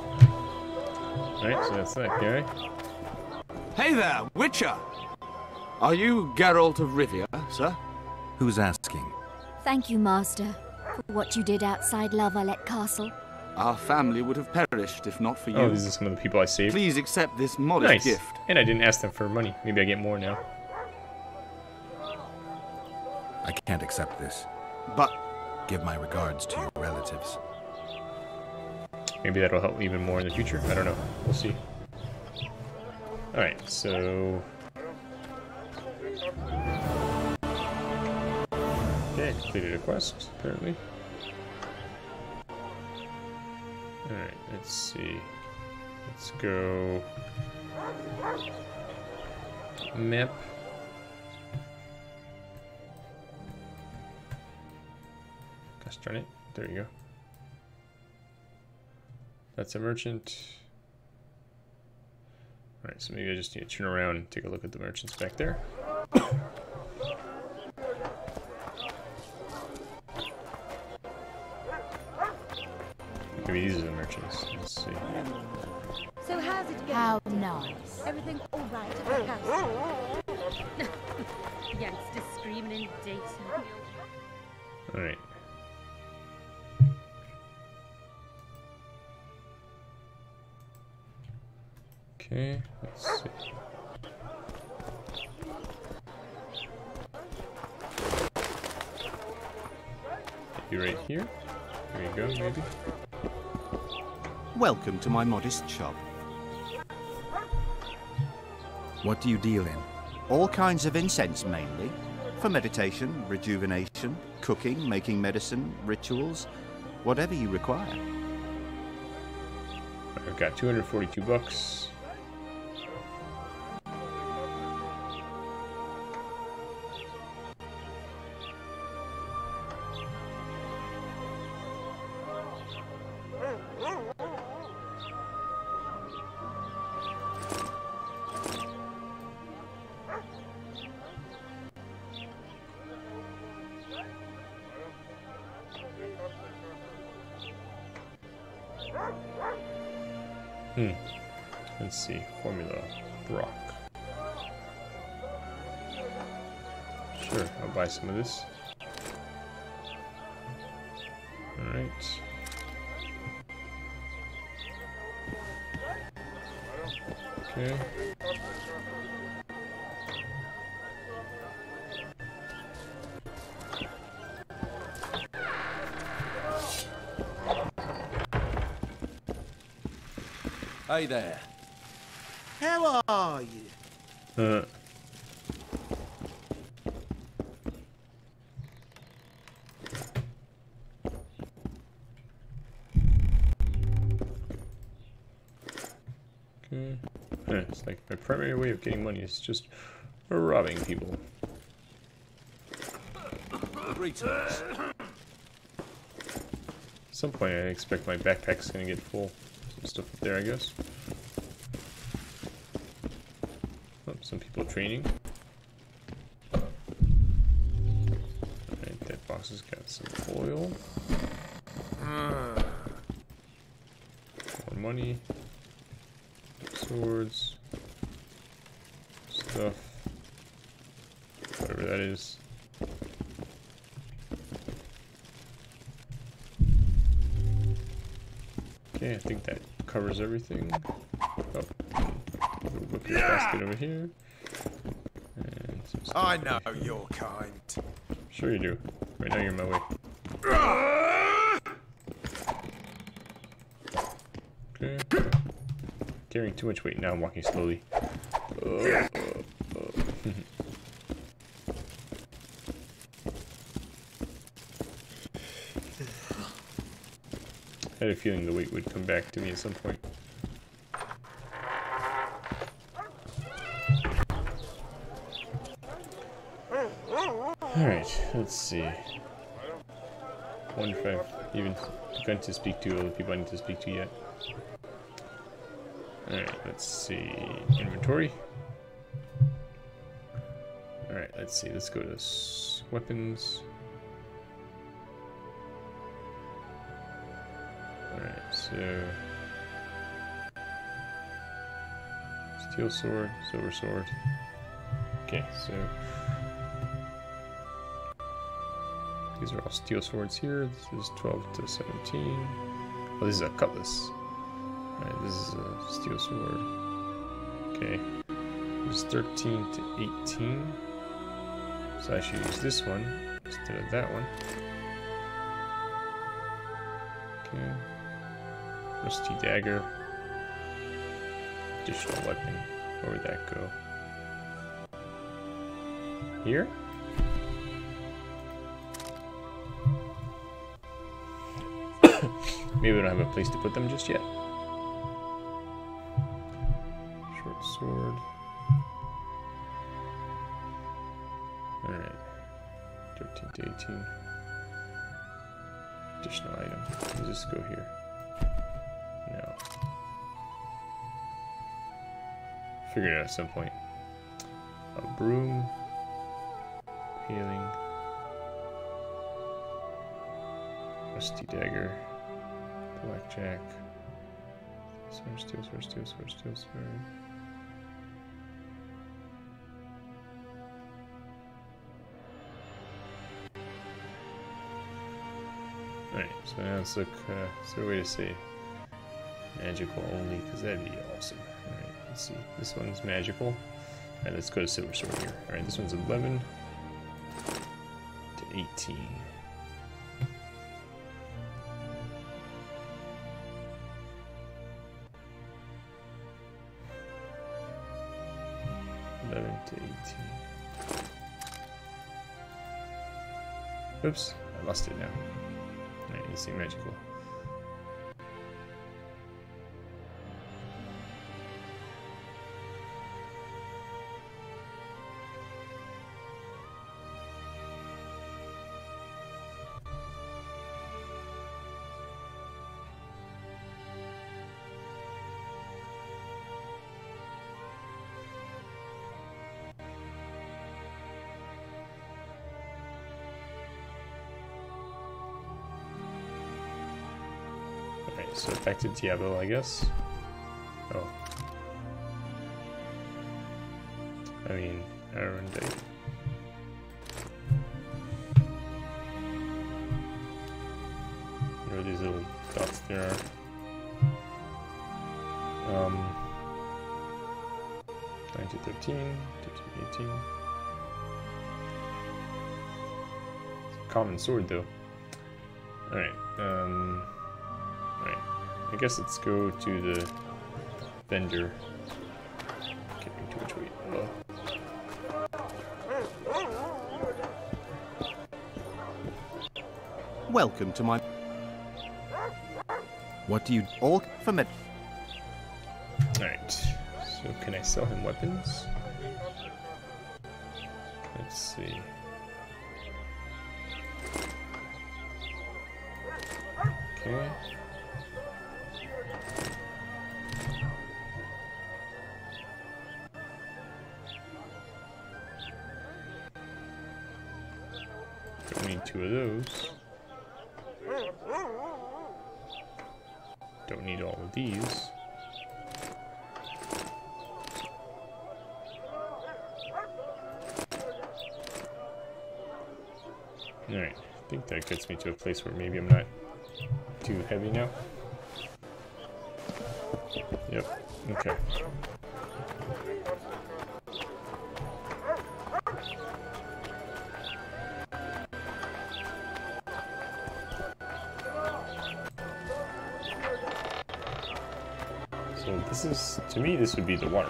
Alright, so that's that guy. Hey there, Witcher! Are you Geralt of Rivia, sir? Who's asking? Thank you, Master, for what you did outside La Valette Castle. Our family would have perished if not for you. Oh, these are some of the people I saved. Please accept this modest nice. gift. And I didn't ask them for money. Maybe I get more now. I can't accept this. But give my regards to your relatives. Maybe that'll help even more in the future. I don't know. We'll see. Alright, so... Okay, completed a quest, apparently. Alright, let's see. Let's go... Map. Gosh darn it. There you go. That's a merchant. Alright, so maybe I just need to turn around and take a look at the merchants back there. maybe these are the merchants. Let's see. So how's it going? How nice. Everything all right at the house? Youngster screaming in daytime. Alright. Okay, let's see. You right here? There you go, maybe. Welcome to my modest shop. What do you deal in? All kinds of incense mainly. For meditation, rejuvenation, cooking, making medicine, rituals, whatever you require. I've got 242 bucks. Some of this. Alright. Okay. Hey there. How are you? Uh, primary way of getting money is just robbing people. Greetings. At some point, I expect my backpack's gonna get full. Some stuff up there, I guess. Oh, some people training. Alright, that box has got some oil. More money. Swords. Stuff. Whatever that is. Okay, I think that covers everything. Oh, look at the basket over here. I know here. your kind. Sure you do. Right now you're in my way. Okay. Carrying too much weight. Now I'm walking slowly. Uh, uh, uh. I had a feeling the weight would come back to me at some point. Alright, let's see. Wonder if I've even begun to speak to all the people I need to speak to yet. Alright, let's see. Inventory. Alright, let's see. Let's go to weapons. Steel sword, silver sword. Okay, so. These are all steel swords here. This is 12 to 17. Oh, this is a cutlass. Alright, this is a steel sword. Okay. This is 13 to 18. So I should use this one instead of that one. Okay. Rusty dagger. Additional weapon. Where would that go? Here? Maybe we don't have a place to put them just yet. Short sword. Alright. 13 to 18. Additional item. Does this go here? Figure it out at some point. A broom. Healing. Rusty dagger. Blackjack. Sword, steel, sword, steel, sword, steel, sword. Alright, so now let's look, uh, is there a way to say magical only? Because that'd be awesome. Let's see. This one's magical. Alright, let's go to silver sword here. Alright, this one's 11 to 18. Eleven to eighteen. Oops, I lost it now. Alright, you see magical. affected Diablo, I guess. Oh. I mean, Aerondight. Where are these little dots there? Um, 9 to 13 18. It's a common sword though. Guess let's go to the vendor. Can't remember which way. Oh. Welcome to my... What do you all for me? Alright, so can I sell him weapons? Let's see. Okay. A place where maybe I'm not too heavy now. Yep, okay. So this is, to me, this would be the water.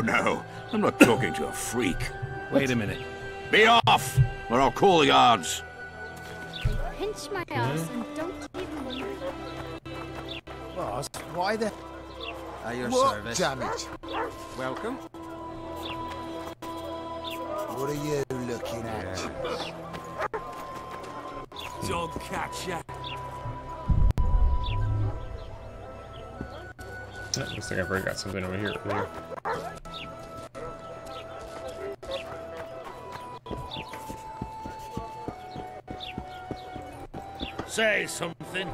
Oh no, I'm not talking to a freak. Wait a minute. Be off, or I'll call the guards. Pinch my hmm? ass and don't even wonder. Boss, why the... At your what service. damage? Welcome. What are you looking at? Dog catcher. Looks like I've already got something over here earlier. Say something,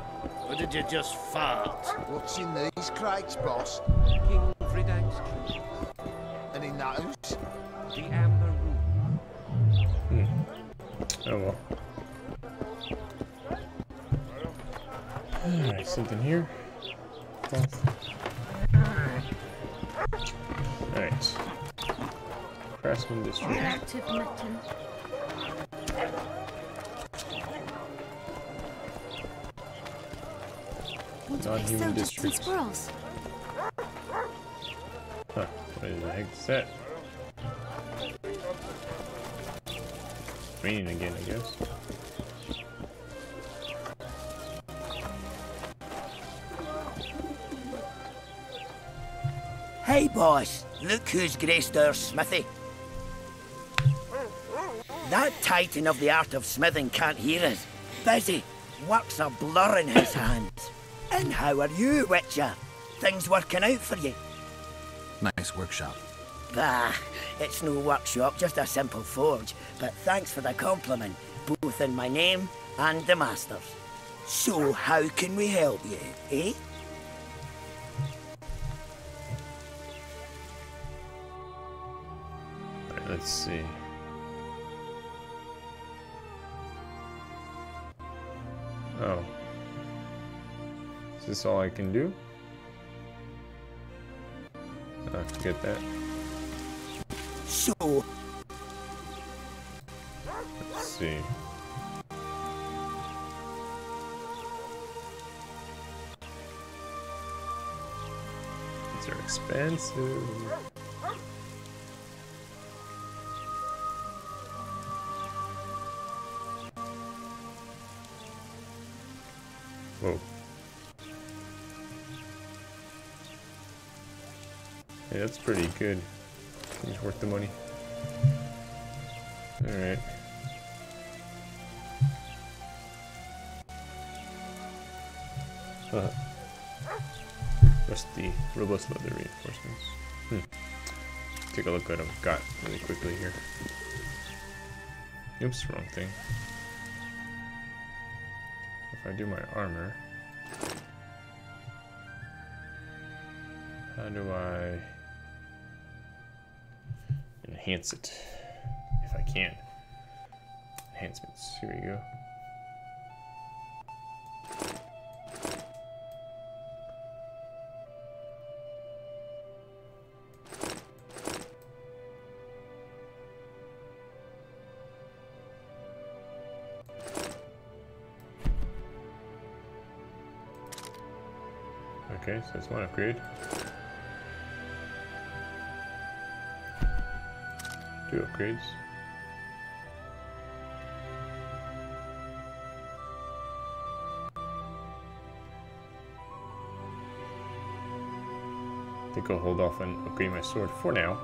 or did you just fart? What's in these crates, boss? King Fridank's key. Any knows? The amber room. Hmm. Oh well. Alright, something here. Alright. Craftsman District. Active mitten. Non-human soldiers districts. squirrels? Huh, what the heck is that? Raining again, I guess. Hey, boss. Look who's graced our smithy. That titan of the art of smithing can't hear us. Busy. Work's a blur in his hands. And how are you, Witcher? Things working out for you? Nice workshop. Bah, it's no workshop, just a simple forge. But thanks for the compliment, both in my name and the master's. So, how can we help you, eh? Alright, let's see. Is this all I can do? I have to get that. So, Let's see. These are expensive. Yeah, that's pretty good. It's worth the money. Alright. Huh. Rusty, robust leather reinforcements. Hmm. Take a look at what I've got really quickly here. Oops, wrong thing. If I do my armor, how do I enhance it? If I can. Enhancements, here we go. Okay, so that's one upgrade. Two upgrades. I think I'll hold off on upgrading my sword for now.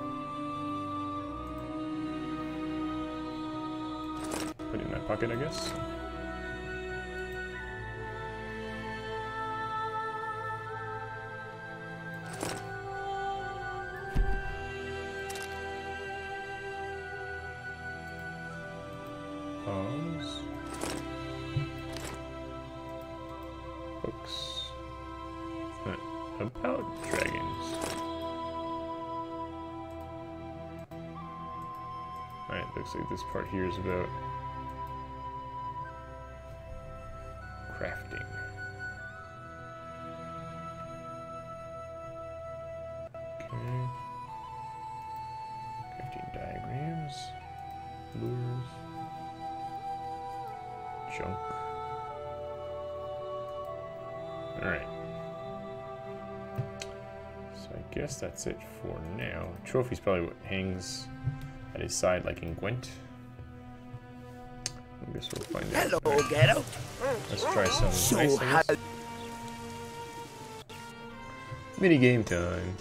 Put it in my pocket, I guess. Part here is about crafting. Okay. Crafting diagrams, lures, junk. Alright. So I guess that's it for now. Trophy's probably what hangs at his side like in Gwent. Find out. Hello, Geralt. Let's try some So ice, I how guess. Mini game time.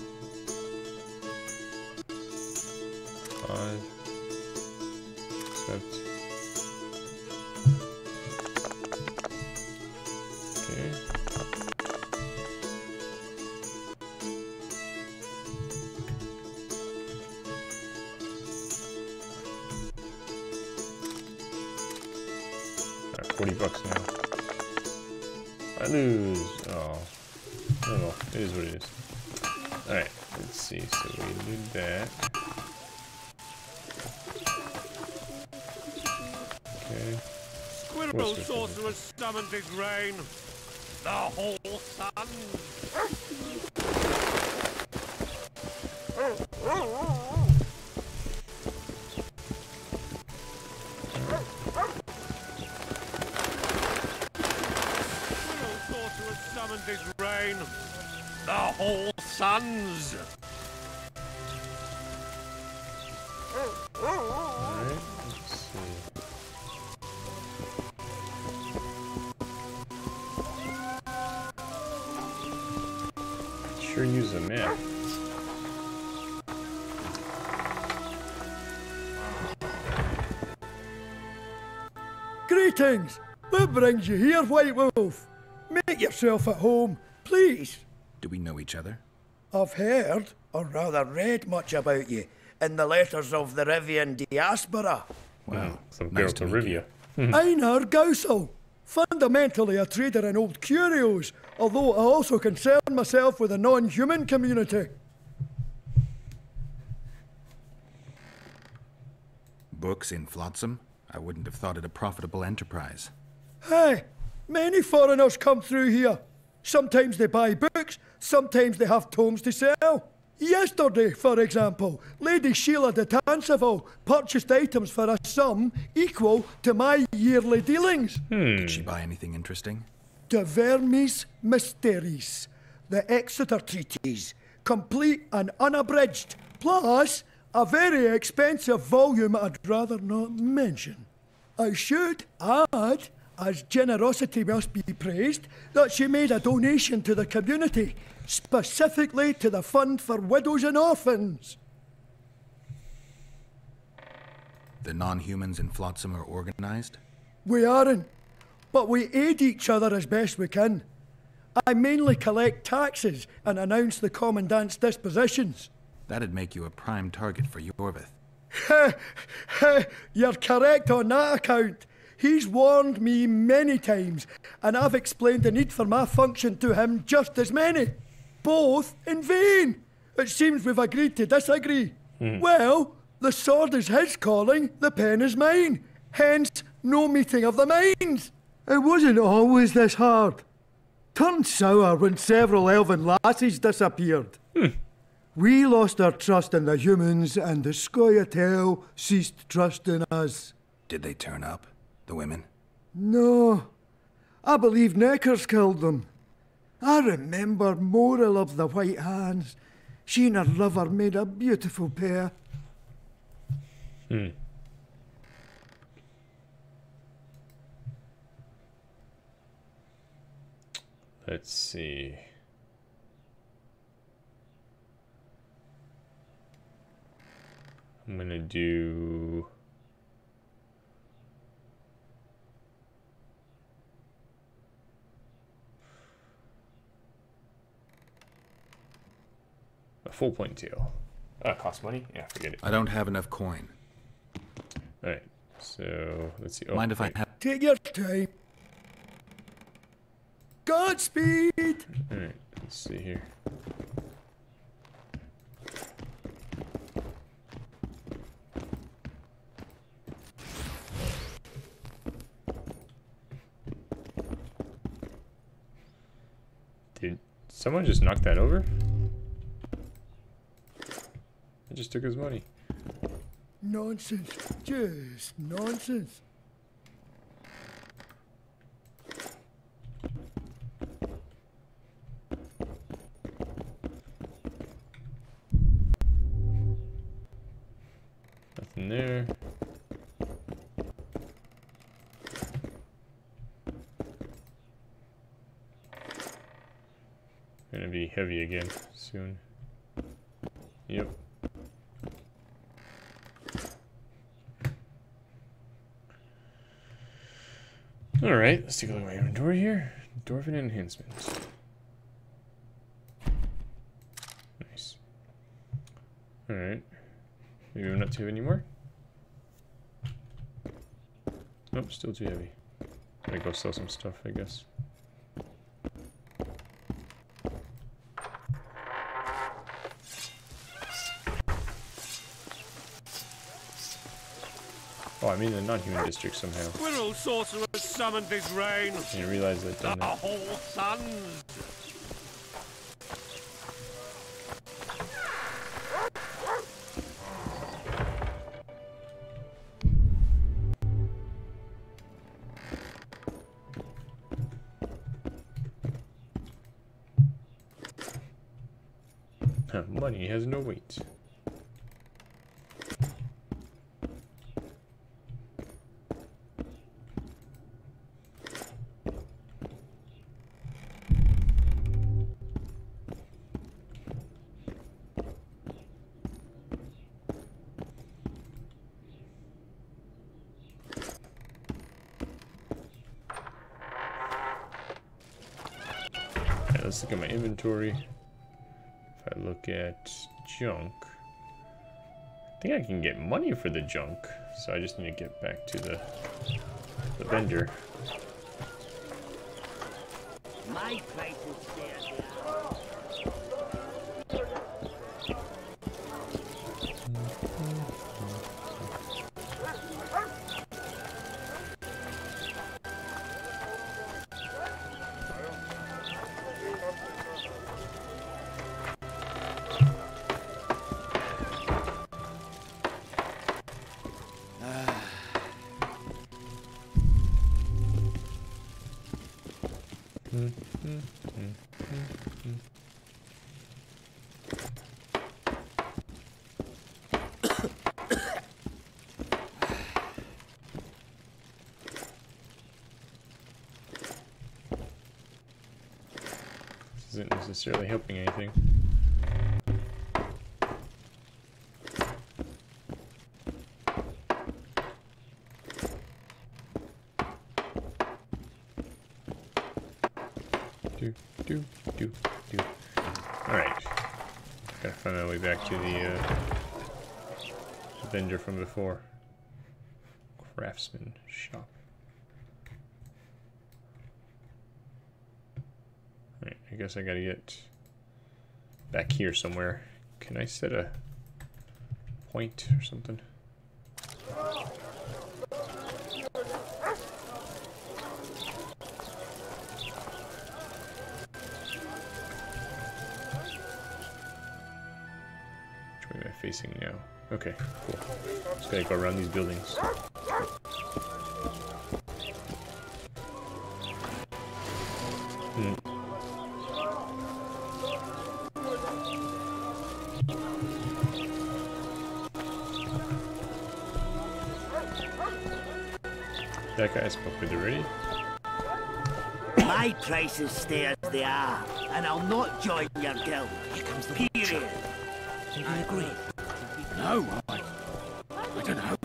Greetings! What brings you here, White Wolf? Make yourself at home, please. Do we know each other? I've heard, or rather read much about you, in the letters of the Rivian diaspora. Wow, hmm. some nice girl to to meet Rivia. Einar Gausel, fundamentally a trader in old curios, although I also concern myself with the non-human community. Books in Flotsam? I wouldn't have thought it a profitable enterprise. Hey, many foreigners come through here. Sometimes they buy books, sometimes they have tomes to sell. Yesterday, for example, Lady Sheala de Tancarville purchased items for a sum equal to my yearly dealings. Hmm. Did she buy anything interesting? De Vermis Mysteriis, the Exeter Treatise, complete and unabridged, plus a very expensive volume I'd rather not mention. I should add, as generosity must be praised, that she made a donation to the community, specifically to the Fund for Widows and Orphans. The non-humans in Flotsam are organized? We aren't, but we aid each other as best we can. I mainly collect taxes and announce the Commandant's dispositions. That'd make you a prime target for Iorveth. You're correct on that account. He's warned me many times, and I've explained the need for my function to him just as many. Both in vain. It seems we've agreed to disagree. Hmm. Well, the sword is his calling, the pen is mine. Hence, no meeting of the minds. It wasn't always this hard. Turned sour when several elven lassies disappeared. We lost our trust in the humans, and the Scoia'tael ceased trusting us. Did they turn up? The women? No, I believe Nekkers killed them. I remember Moral of the White Hands. She and her lover made a beautiful pair. Hmm. Let's see. I'm gonna do. A full point tail. Uh, cost money? Yeah, forget it. I don't have enough coin. Alright, so let's see. Oh, Mind if I have. Take your time. Godspeed! Alright, let's see here. Did someone just knocked that over? I just took his money. Nonsense. Just nonsense. Nothing there. Gonna be heavy again soon. Yep. Alright, let's take a look at my inventory here. Dwarven enhancements. Nice. Alright. Maybe I'm not too heavy anymore? Nope, still too heavy. Gotta go sell some stuff, I guess. I'm in the non-human district somehow. Squirrel sorcerer summoned this rain. I didn't realize done The that. whole suns. Money has no weight. Inventory. If I look at junk, I think I can get money for the junk. So I just need to get back to the the vendor. My place is there. Necessarily helping anything. Do, do, do, do. Alright. Gotta find my way back to the uh, vendor from before. Craftsman shop. Alright, I guess I gotta get back here somewhere. Can I set a point or something? Which way am I facing now? Okay, cool. Just gotta go around these buildings. Guy's probably already. My prices stay as they are, and I'll not join your guild. Here comes the Period. I agree. No, I... I don't know.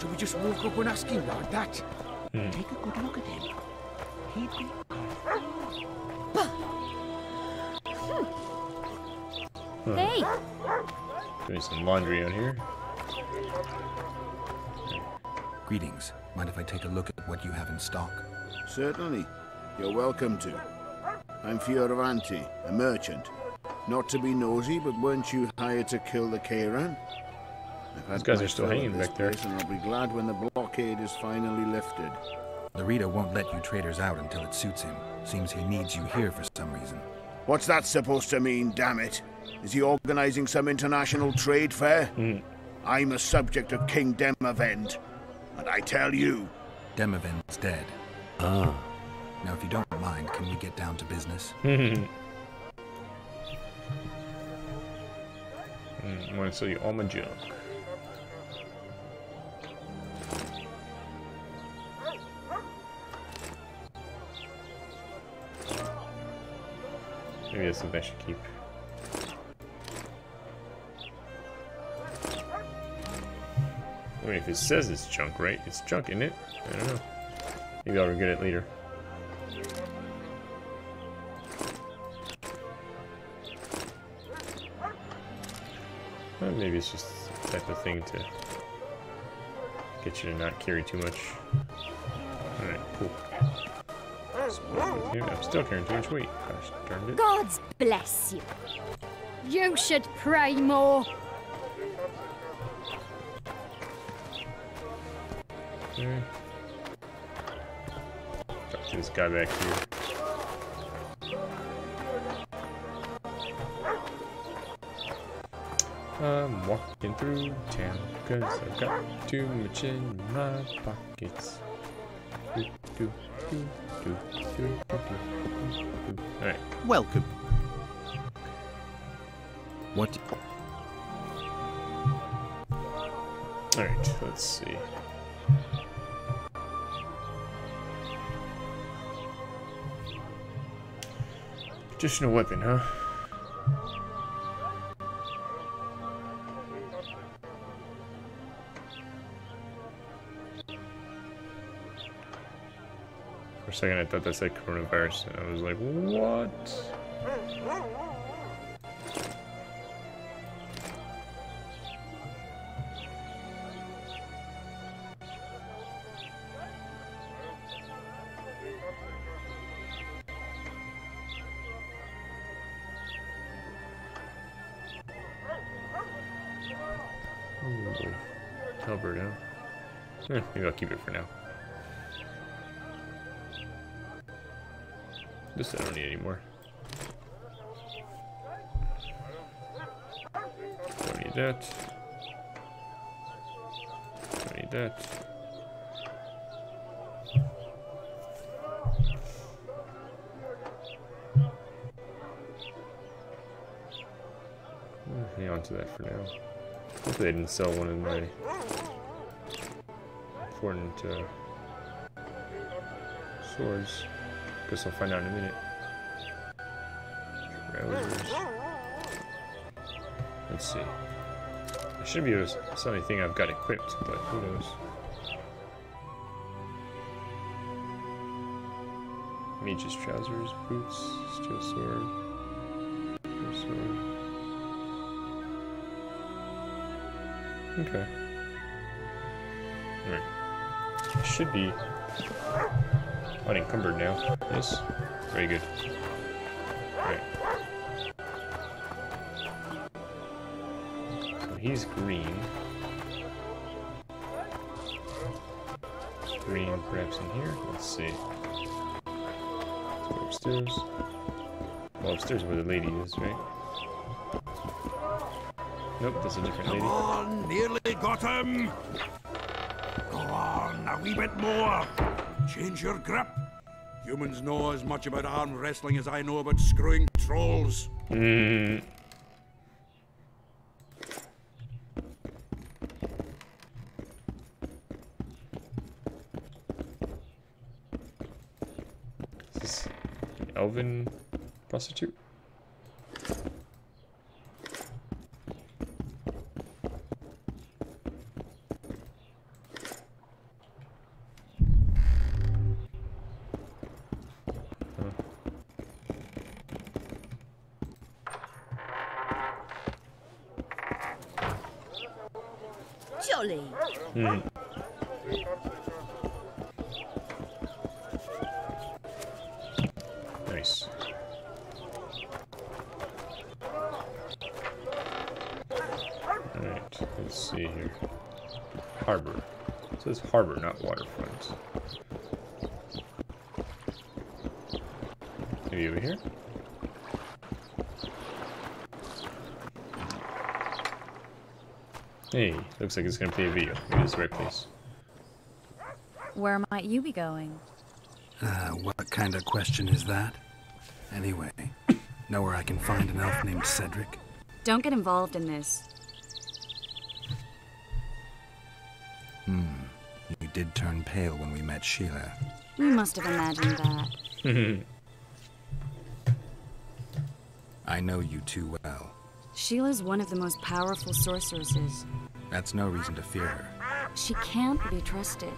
Shall we just walk up and ask him like that? Hmm. Take a good look at him. He'd be... Huh. Hey! Doing some laundry out here. Greetings. Mind if I take a look at what you have in stock? Certainly. You're welcome to. I'm Fioravanti, a merchant. Not to be nosy, but weren't you hired to kill the Kayran? I've had These guys my are still hanging back there. And I'll be glad when the blockade is finally lifted. Loredo won't let you traders out until it suits him. Seems he needs you here for some reason. What's that supposed to mean, damn it? Is he organizing some international trade fair? Hmm. I'm a subject of King Demavend, and I tell you, Demavend's dead. Ah. Now, if you don't mind, can we get down to business? Hmm, I want to sell you all my junk. Maybe that's something I should keep. I mean, if it says it's junk, right? It's junk, isn't it? I don't know. Maybe I'll regret it later. Well, maybe it's just the type of thing to get you to not carry too much. Alright, cool. I'm still carrying too much weight. Gosh darn it. Gods bless you. You should pray more. Okay. Talk to this guy back here. I'm walking through town because I've got too much in my pockets. Alright. Welcome. What? Alright, let's see. Traditional weapon, huh? For a second I thought that said coronavirus, and I was like, what? I'll keep it for now. This I don't need anymore. Don't need that. Don't need that. Eh, Hang on to that for now. Hopefully I didn't sell one of my important uh, swords. Guess I'll find out in a minute. Trousers. Let's see. I should be able to anything I've got equipped, but who knows. Mage's trousers, boots, steel sword, steel sword. Okay. Should be unencumbered now. Yes. Very good. Alright. So he's green. Green perhaps in here. Let's see. Let's go upstairs. Well, upstairs where the lady is, right? Nope, that's a different lady. Come on, nearly got him. On, a wee bit more. Change your grip. Humans know as much about arm wrestling as I know about screwing trolls. Mm. Is this elven prostitute? Jolly. Hmm. Nice. Alright, let's see here. Harbor. It says harbor, not waterfront. Maybe over here? Hey, looks like it's gonna play a video. Maybe it's the right place. Where might you be going? Uh, what kind of question is that? Anyway, know where I can find an elf named Cedric? Don't get involved in this. Hmm. You did turn pale when we met Sheala. You must have imagined that. I know you too well. Sheala's one of the most powerful sorceresses. That's no reason to fear her. She can't be trusted,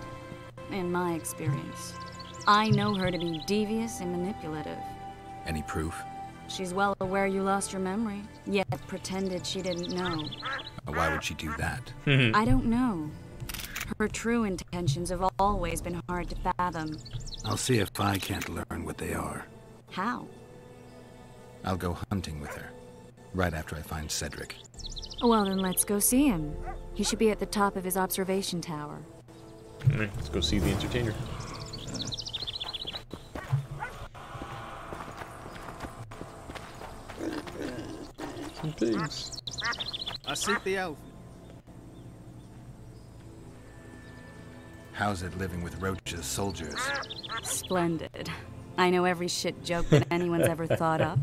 in my experience. I know her to be devious and manipulative. Any proof? She's well aware you lost your memory, yet pretended she didn't know. Why would she do that? Hmm. I don't know. Her true intentions have always been hard to fathom. I'll see if I can't learn what they are. How? I'll go hunting with her. Right after I find Cedric. Well, then let's go see him. He should be at the top of his observation tower. Alright, let's go see the entertainer. Some pigs. I seek the elf. How's it living with Roche's soldiers? Splendid. I know every shit joke that anyone's ever thought up.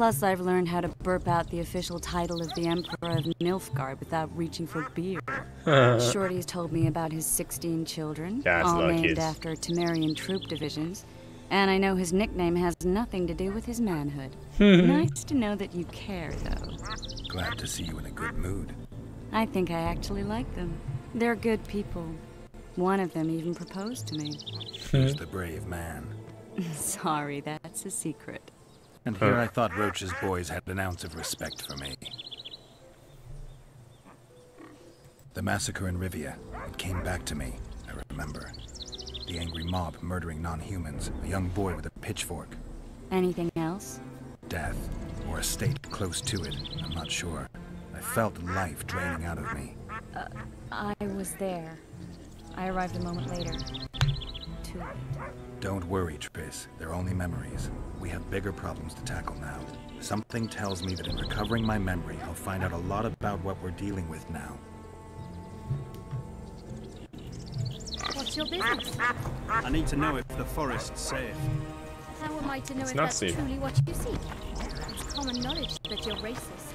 Plus, I've learned how to burp out the official title of the Emperor of Nilfgaard without reaching for beer. Shorty's told me about his 16 children, that's all named kids. after Temerian troop divisions. And I know his nickname has nothing to do with his manhood. nice to know that you care, though. Glad to see you in a good mood. I think I actually like them. They're good people. One of them even proposed to me. Who's the brave man? Sorry, that's a secret. And here I thought Roche's boys had an ounce of respect for me. The massacre in Rivia, it came back to me, I remember. The angry mob murdering non-humans, a young boy with a pitchfork. Anything else? Death, or a state close to it, I'm not sure. I felt life draining out of me. Uh, I was there. I arrived a moment later. Too late. Don't worry, Triss. They're only memories. We have bigger problems to tackle now. Something tells me that in recovering my memory, I'll find out a lot about what we're dealing with now. What's your business? I need to know if the forest's safe. How am I to know It's if that's safe. truly what you seek? It's common knowledge that you're racist.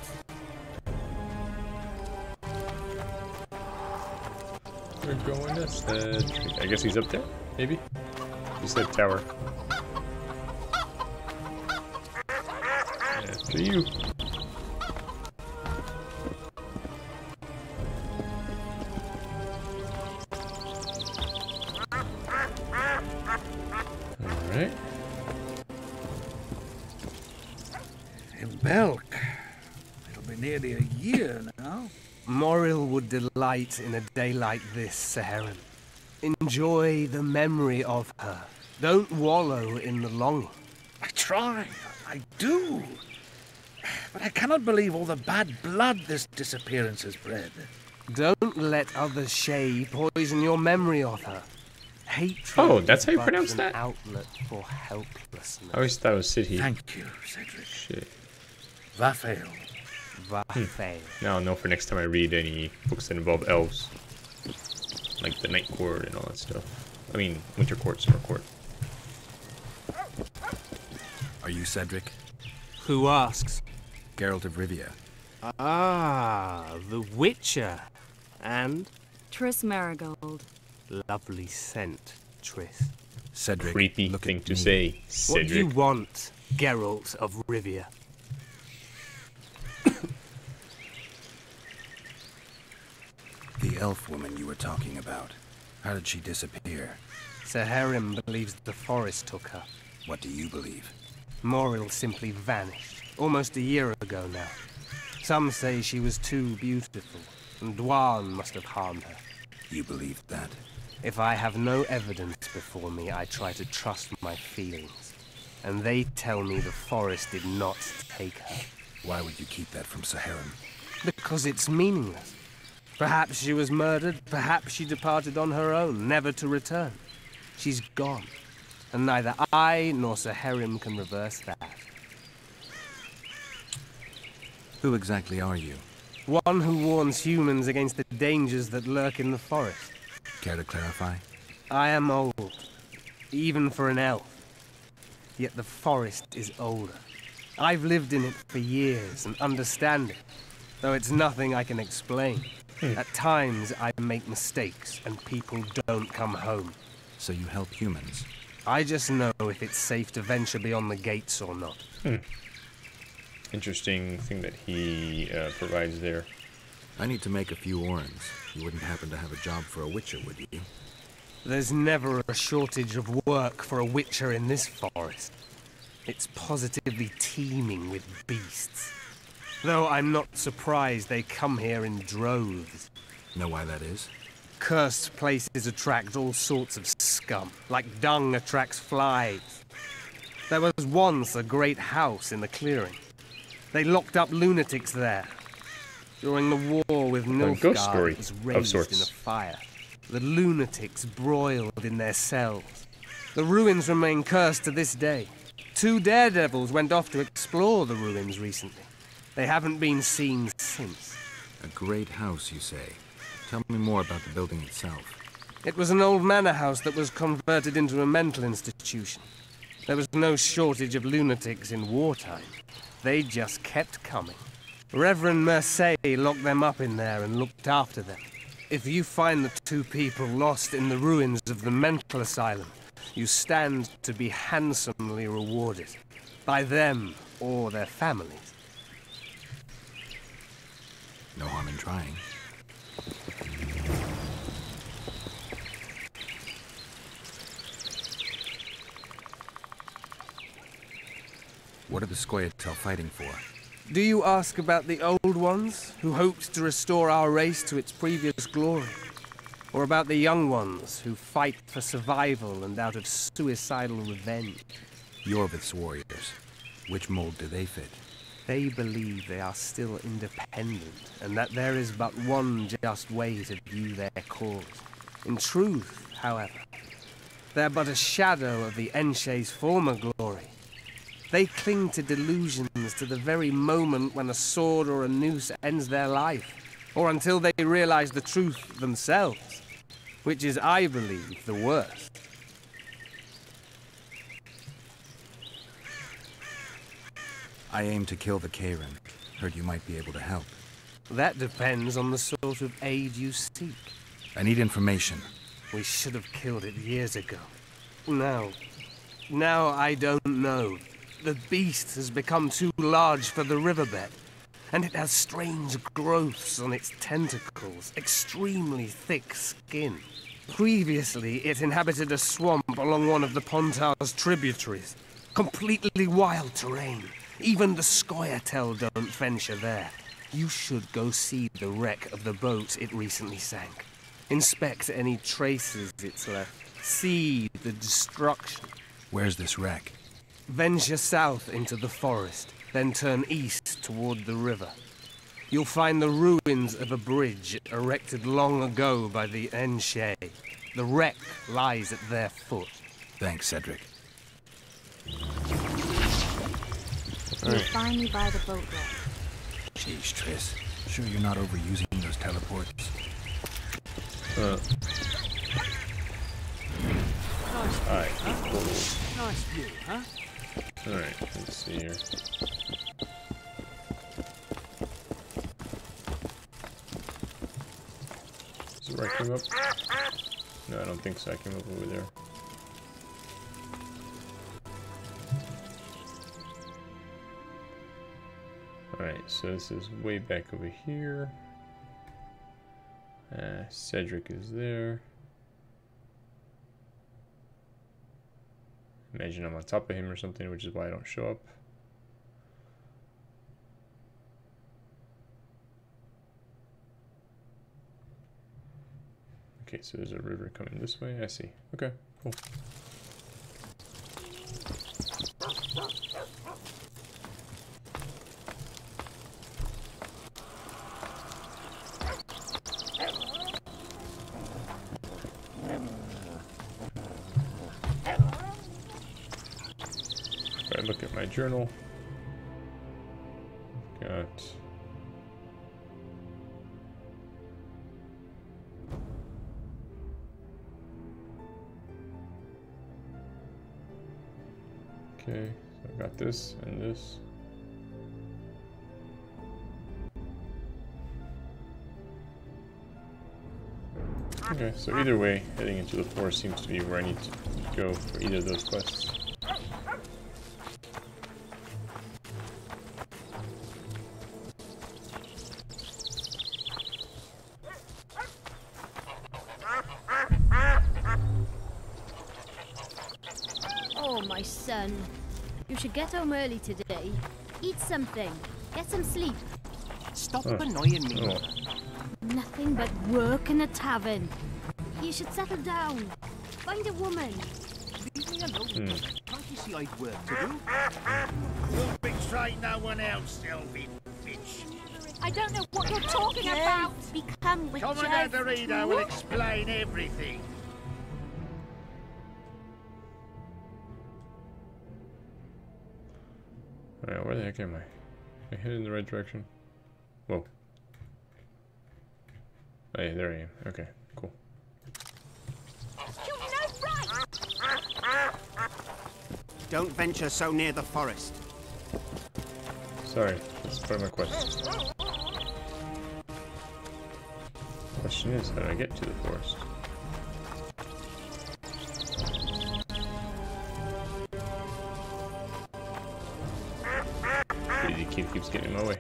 We're going to Cedric. I guess he's up there, maybe? You tower. After you. Alright. And Belk. It'll be nearly a year now. Moril would delight in a day like this, Saharan. Enjoy the memory of her. Don't wallow in the longing. I try, I do. But I cannot believe all the bad blood this disappearance has bred. Don't let others shade poison your memory of her. Hatred Oh, that's how you pronounce that? outlet for helplessness. I always thought it was City. Thank you, Cedric. Shit. Vafail. Vafail. Hmm. Now I'll know for next time I read any books that involve elves. Like the Night Court and all that stuff. I mean, Winter Court, Summer Court. Are you Cedric? Who asks? Geralt of Rivia. Ah, the Witcher. And Triss Merigold. lovely scent, Triss. Cedric, Creepy thing to say, Cedric. What do you want, Geralt of Rivia? The elf woman you were talking about. How did she disappear? Sir Saharim believes the forest took her. What do you believe? Moril simply vanished, almost a year ago now. Some say she was too beautiful, and Dwan must have harmed her. You believe that? If I have no evidence before me, I try to trust my feelings. And they tell me the forest did not take her. Why would you keep that from Saharim? Because it's meaningless. Perhaps she was murdered, perhaps she departed on her own, never to return. She's gone, and neither I nor Saharim can reverse that. Who exactly are you? One who warns humans against the dangers that lurk in the forest. Care to clarify? I am old, even for an elf. Yet the forest is older. I've lived in it for years and understand it, though it's nothing I can explain. At times, I make mistakes and people don't come home. So you help humans? I just know if it's safe to venture beyond the gates or not. Hmm. Interesting thing that he uh, provides there. I need to make a few orens. You wouldn't happen to have a job for a witcher, would you? There's never a shortage of work for a witcher in this forest. It's positively teeming with beasts. Though I'm not surprised they come here in droves. Know why that is? Cursed places attract all sorts of scum, like dung attracts flies. There was once a great house in the clearing. They locked up lunatics there. During the war with ghost Nilfgaard, it was of raised in a fire. The lunatics broiled in their cells. The ruins remain cursed to this day. Two daredevils went off to explore the ruins recently. They haven't been seen since. A great house, you say. Tell me more about the building itself. It was an old manor house that was converted into a mental institution. There was no shortage of lunatics in wartime. They just kept coming. Reverend Mercedes locked them up in there and looked after them. If you find the two people lost in the ruins of the mental asylum, you stand to be handsomely rewarded. By them or their families. No harm in trying. What are the Scoia'tael fighting for? Do you ask about the old ones, who hoped to restore our race to its previous glory? Or about the young ones, who fight for survival and out of suicidal revenge? Iorveth's warriors. Which mold do they fit? They believe they are still independent, and that there is but one just way to view their cause. In truth, however, they're but a shadow of the Enshe's former glory. They cling to delusions to the very moment when a sword or a noose ends their life, or until they realize the truth themselves, which is, I believe, the worst. I aim to kill the Kayran. Heard you might be able to help. That depends on the sort of aid you seek. I need information. We should have killed it years ago. Now, now I don't know. The beast has become too large for the riverbed, and it has strange growths on its tentacles, extremely thick skin. Previously, it inhabited a swamp along one of the Pontar's tributaries. Completely wild terrain. Even the Scoia'tael don't venture there. You should go see the wreck of the boat it recently sank. Inspect any traces it's left. See the destruction. Where's this wreck? Venture south into the forest, then turn east toward the river. You'll find the ruins of a bridge erected long ago by the Enshe. The wreck lies at their foot. Thanks, Cedric. You'll find me by the boat wreck. Jeez, Triss. Sure you're not overusing those teleports? Uh, Nice Alright, huh? cool. Nice view, huh? Alright, let's see here. Is it where I came up? No, I don't think so. I came up over there. Alright, so this is way back over here. Uh, Cedric is there. Imagine I'm on top of him or something, which is why I don't show up. Okay, so there's a river coming this way. I see. Okay, cool. My journal, got Okay, so I got this and this. Okay, so either way, heading into the forest seems to be where I need to go for either of those quests. Son. You should get home early today. Eat something. Get some sleep. Stop Oh. annoying me. Oh. Nothing but work in a tavern. You should settle down. Find a woman. Leave me alone. Hmm. Can't you see I've work to do? You'll betray no one else, Sylvie, bitch. I don't know what you're talking about. Become witches. Commandant Dorito will explain everything. Alright, where the heck am I? Am I headed in the right direction? Whoa. Oh yeah, there I am. Okay, cool. Don't venture so near the forest. Sorry, that's part of my quest. Question is, how do I get to the forest? Kid keeps getting in my way.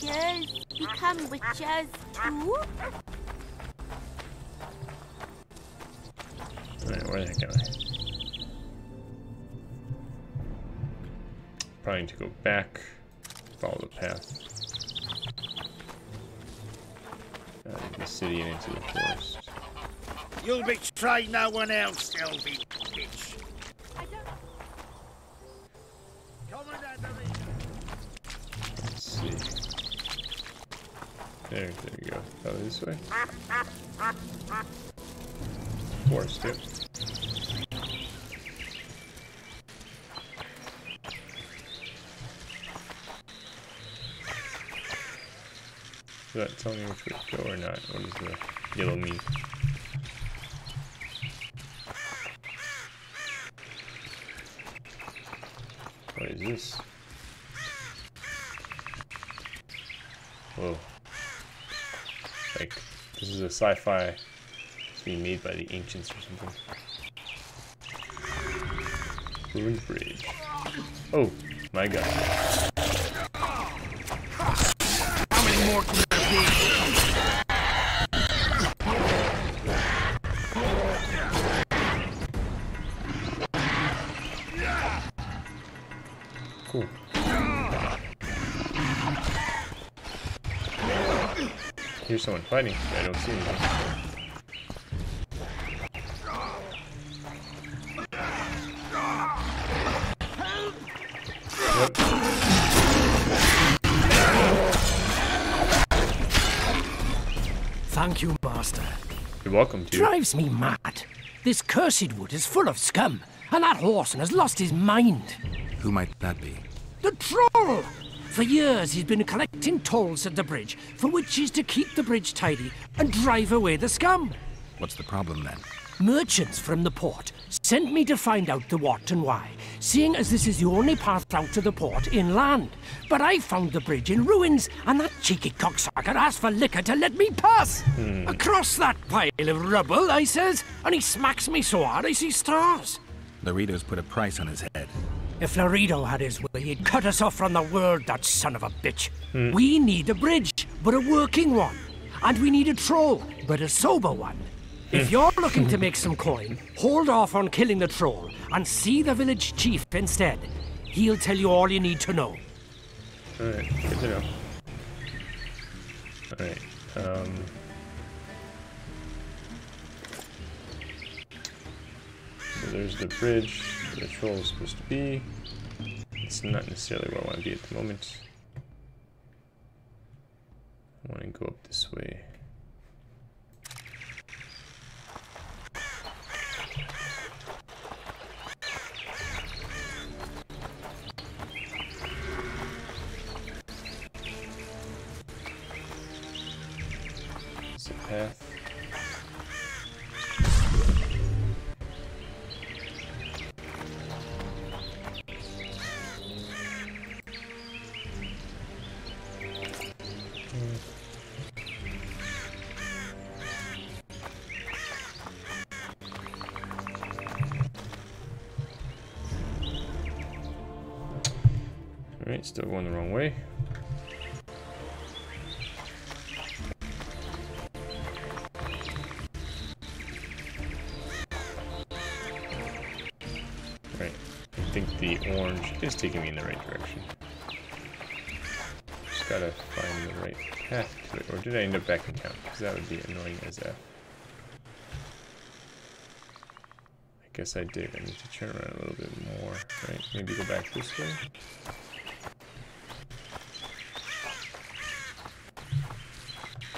Can girls become witches too? Alright, where the heck am I? Probably need to go back, follow the path. Out of the city and into the forest. You'll betray no one else, Sylvie, bitch. Let's see. There, there you go. Probably this way. Forest, yep. Does that tell me which way to go or not? What does the yellow mean? What is this? Whoa. Like, this is a sci-fi. It's being made by the ancients or something. Ruined bridge. Oh, my god. How many more Here's someone fighting. I don't see anything. Thank you, Master. You're welcome to. Drives me mad. This cursed wood is full of scum, and that horseman has lost his mind. Who might that be? The troll! For years he's been collecting tolls at the bridge, for which he's to keep the bridge tidy and drive away the scum. What's the problem then? Merchants from the port sent me to find out the what and why, seeing as this is the only path out to the port inland. But I found the bridge in ruins, and that cheeky cocksucker asked for liquor to let me pass. Hmm. Across that pile of rubble, I says, and he smacks me so hard I see stars. Loredo's put a price on his head. If Loredo had his way, he'd cut us off from the world, that son of a bitch. Hmm. We need a bridge, but a working one. And we need a troll, but a sober one. If Hmm. you're looking to make some coin, hold off on killing the troll and see the village chief instead. He'll tell you all you need to know. Alright, good to know. Alright, um... So there's the bridge where the troll is supposed to be. It's not necessarily where I want to be at the moment. I want to go up this way. Path. Path. Or did I end up back in town? Because that would be annoying as F. I guess I did. I need to turn around a little bit more. Right, maybe go back this way.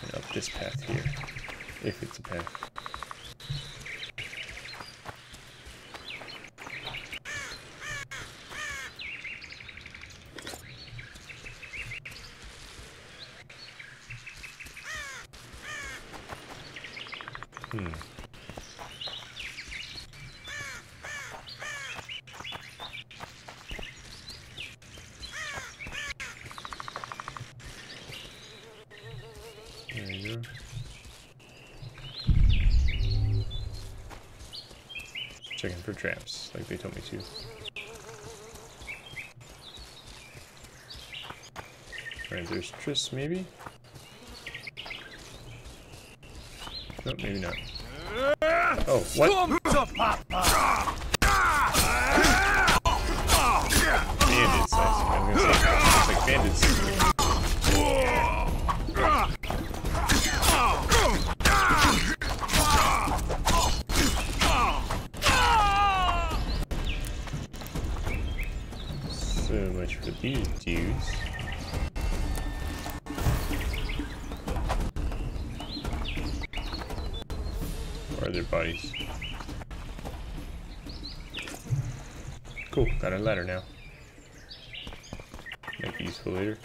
And up this path here. If it's a path. Hmm. There you go. Checking for traps, like they told me to. Alright, maybe? Nope, maybe not. Oh, what? Bandits, I. I'm gonna say, like bandits. So much for these dudes. Where bodies? Cool, got a ladder now. Might be useful later.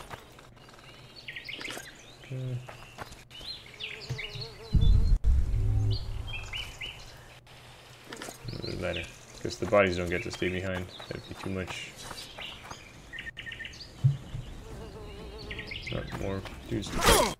Okay. Another ladder. Because the bodies don't get to stay behind. That'd be too much. Not more dudes to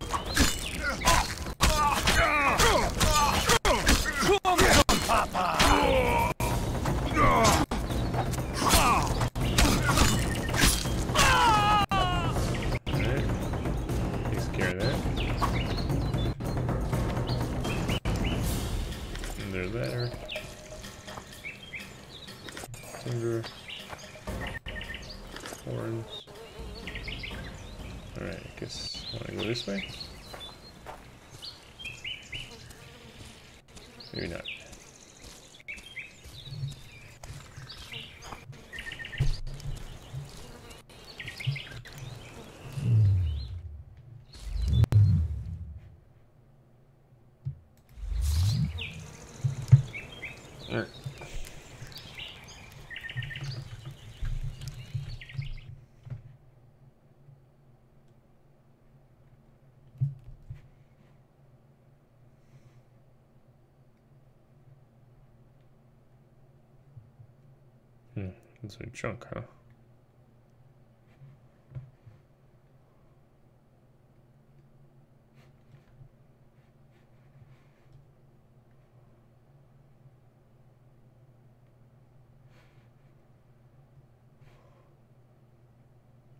junk, huh?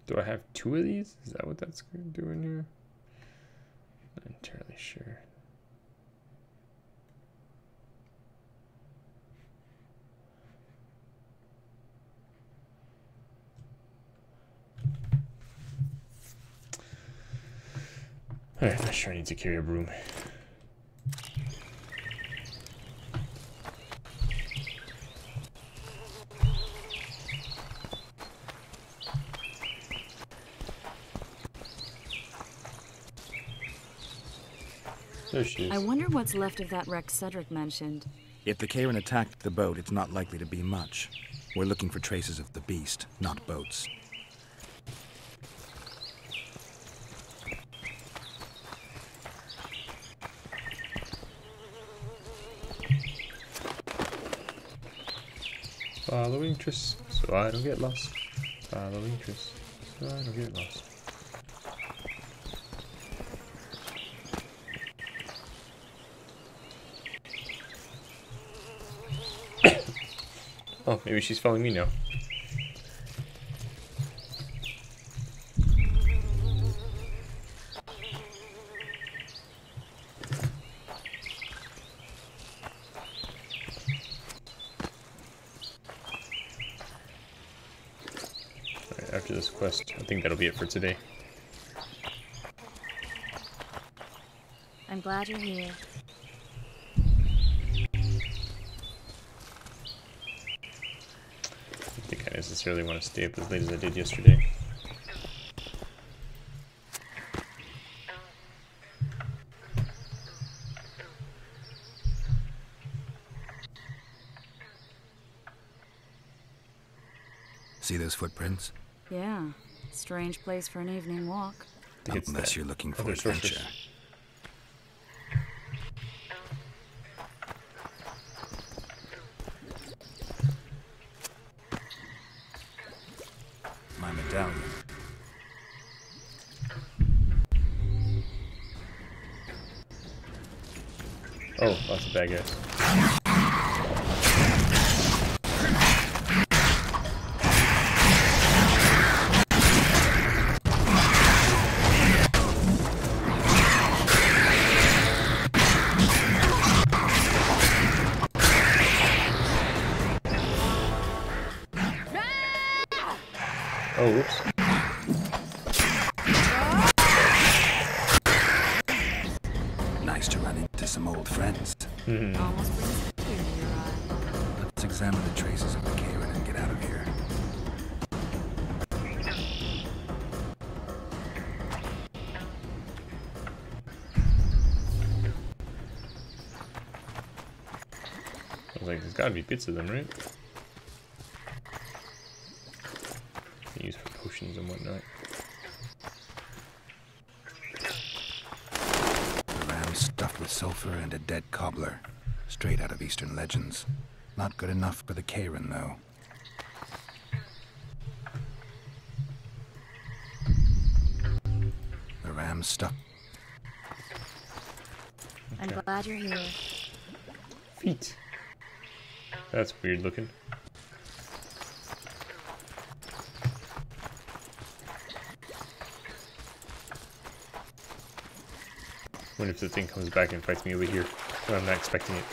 Do I have two of these? Is that what that's doing here? Not entirely sure. Sure I need to carry a broom. There she is. I wonder what's left of that wreck Cedric mentioned. If the Kayran attacked the boat, it's not likely to be much. We're looking for traces of the beast, not boats. Following Triss, so I don't get lost. Following Triss, so I don't get lost. oh, maybe she's following me now. Alright, after this quest, I think that'll be it for today. I'm glad you're here. I don't think I necessarily want to stay up as late as I did yesterday. See those footprints? Yeah, strange place for an evening walk. Unless you're looking for other sorceress. adventure. My gotta be bits of them, right? Used for potions and whatnot. A ram stuffed with sulfur and a dead cobbler. Straight out of Eastern legends. Not good enough for the Kayran, though. That's weird looking. Wonder if the thing comes back and fights me over here when I'm not expecting it.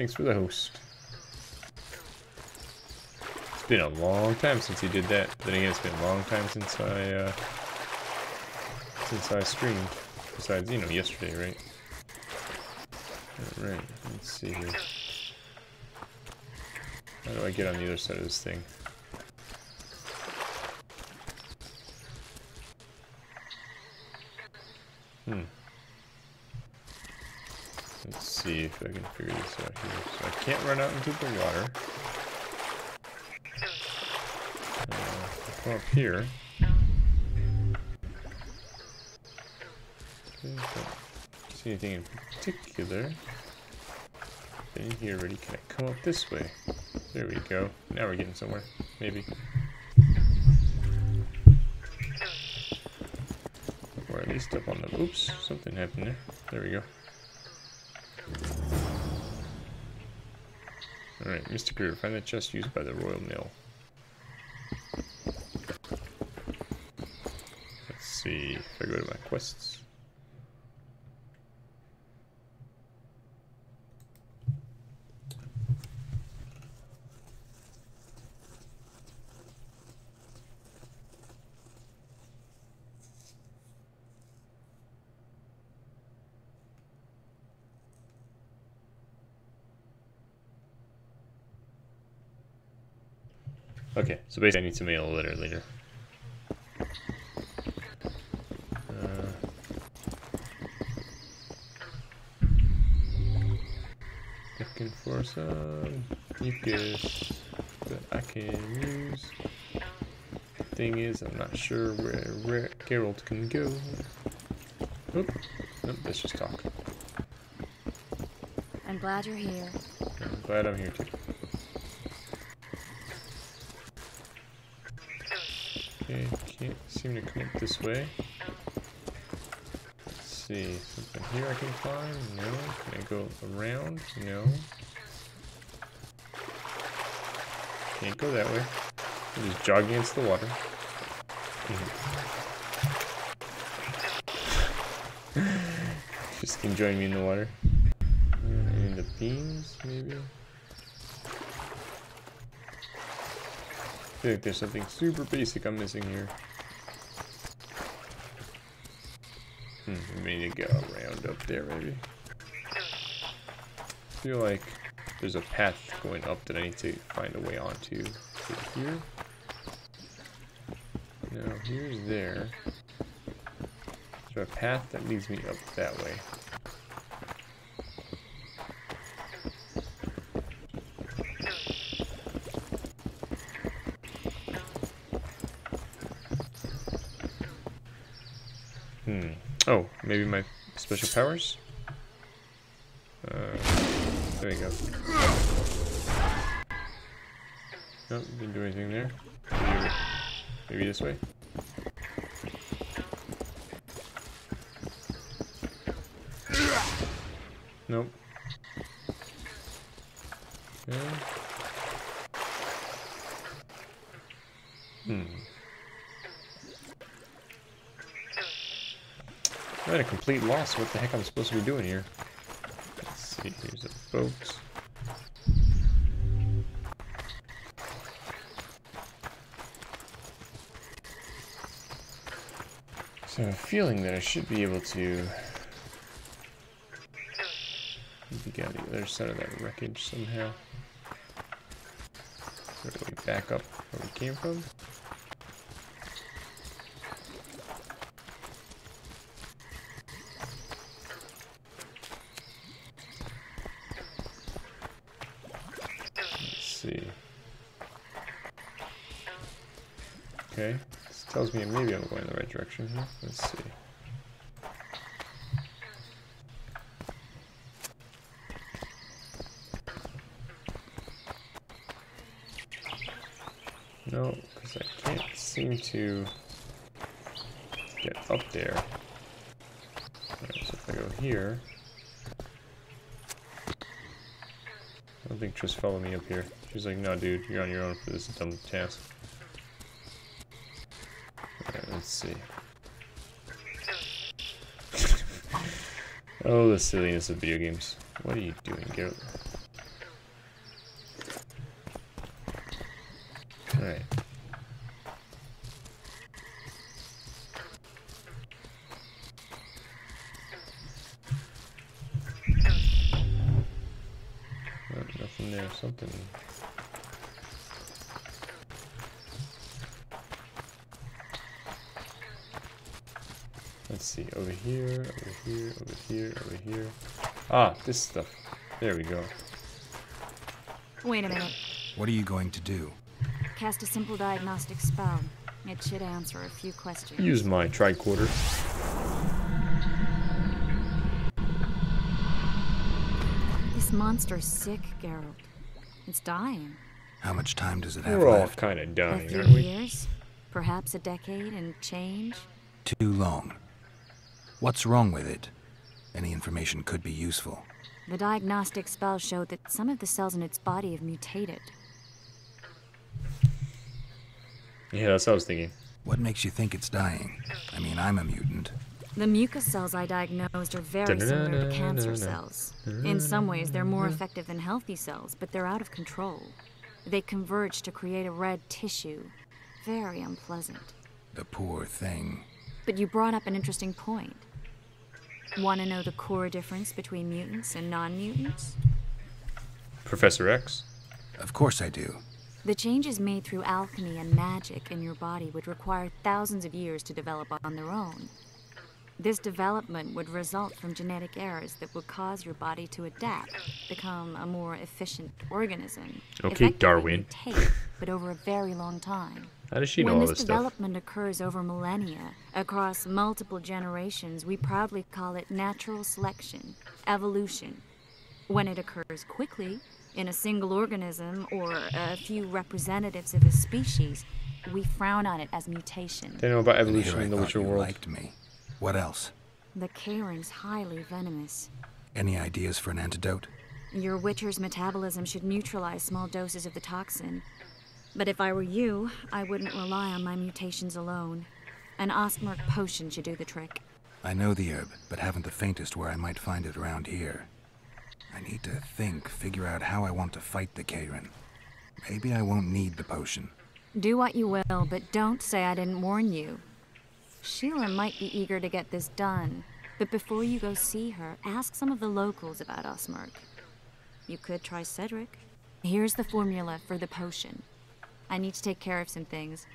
Thanks for the host. It's been a long time since he did that. Then again, it's been a long time since I, uh, since I streamed. Besides, you know, yesterday, right? Alright, let's see here. How do I get on the other side of this thing? Hmm. Let's see if I can figure this out. So I can't run out into the water. Uh, up here. See anything in particular. In here already. Can I come up this way? There we go. Now we're getting somewhere. Maybe. Or at least up on the... Oops, something happened there. There we go. Alright, Mr. Greer, find the chest used by the Royal Mill. Let's see if I go to my quests. Okay, so basically I need to mail a letter later. Uh, looking for some mucus that I can use. Thing is, I'm not sure where, where Geralt can go. Oop. Nope, let's just talk. I'm glad you're here. I'm glad I'm here too. Okay, can't seem to come up this way. Let's see, something here I can climb? No. Can I go around? No. Can't go that way. I'm just jog against the water. just enjoying me in the water. In the beams, maybe? I feel like there's something super basic I'm missing here. Hmm, we may need to go around up there, maybe. I feel like there's a path going up that I need to find a way onto. Is it here? No, here's there. There a path that leads me up that way? Hmm. Oh, maybe my special powers? Uh, there you go. Nope, didn't do anything there. Maybe, maybe this way? Nope. Okay. Hmm. I'm at a complete loss what the heck I'm supposed to be doing here. Let's see, here's a boat. So I have a feeling that I should be able to get on the other side of that wreckage somehow. Do we back up where we came from? Let's see. Okay, this tells me maybe I'm right. Let's see. No, because I can't seem to get up there. Alright, so if I go here... I don't think Triss followed me up here. She's like, no dude, you're on your own for this dumb task. Alright, let's see. Oh, the silliness of video games. What are you doing, Geralt? Alright. Oh, nothing there, something. Let's see, over here, over here, over here, over here. Ah, this stuff. There we go. Wait a minute. What are you going to do? Cast a simple diagnostic spell. It should answer a few questions. Use my tricorder. This monster's sick, Geralt. It's dying. How much time does it have We're all left? kind of A dying, few aren't we? years? Perhaps a decade and change? Too long. What's wrong with it? Any information could be useful. The diagnostic spell showed that some of the cells in its body have mutated. Yeah, that's what I was thinking. What makes you think it's dying? I mean, I'm a mutant. The mucus cells I diagnosed are very similar to cancer cells. In some ways, they're more mm-hmm. effective than healthy cells, but they're out of control. They converge to create a red tissue. Very unpleasant. The poor thing. But you brought up an interesting point. Want to know the core difference between mutants and non mutants? Professor X? Of course I do. The changes made through alchemy and magic in your body would require thousands of years to develop on their own. This development would result from genetic errors that would cause your body to adapt, become a more efficient organism. Okay, Effectively Darwin. mutate, but over a very long time. How does she know when all this this stuff? development occurs over millennia, across multiple generations, we proudly call it natural selection, evolution. When it occurs quickly, in a single organism or a few representatives of a species, we frown on it as mutation. They know about evolution here I in the thought Witcher you world. liked me. What else? The Kayran's highly venomous. Any ideas for an antidote? Your Witcher's metabolism should neutralize small doses of the toxin. But if I were you, I wouldn't rely on my mutations alone. An Ostmark potion should do the trick. I know the herb, but haven't the faintest where I might find it around here. I need to think, figure out how I want to fight the Kayran. Maybe I won't need the potion. Do what you will, but don't say I didn't warn you. Sheala might be eager to get this done, but before you go see her, ask some of the locals about Osmark. You could try Cedric. Here's the formula for the potion. I need to take care of some things.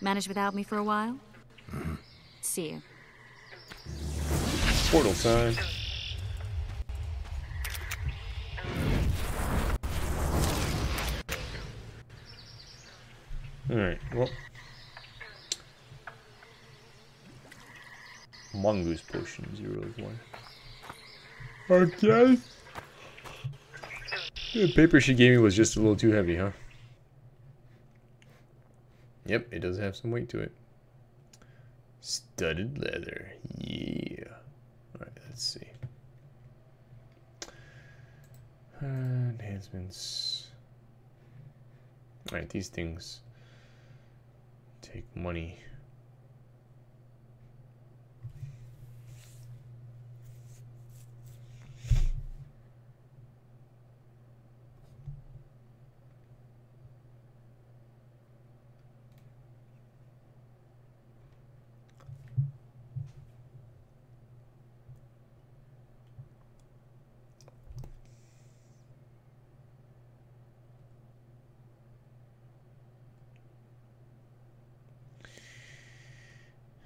Manage without me for a while? See you. Portal time. Alright, well. Mongoose potion, zero of one. Okay. The paper she gave me was just a little too heavy, huh? Yep, it does have some weight to it. Studded leather, yeah. Alright, let's see. Uh, enhancements. Alright, these things take money.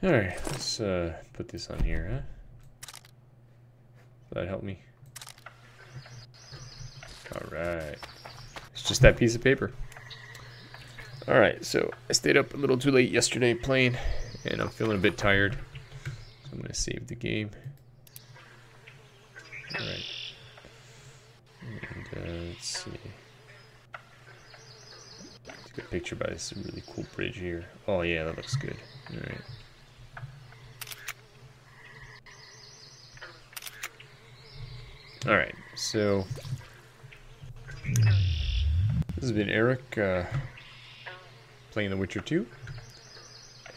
Alright, let's uh, put this on here, huh? That help me? Alright. It's just that piece of paper. Alright, so I stayed up a little too late yesterday playing, and I'm feeling a bit tired. So I'm going to save the game. Alright. And uh, let's see. Took a picture by this really cool bridge here. Oh yeah, that looks good. Alright. Alright, so this has been Eric uh, playing The Witcher 2,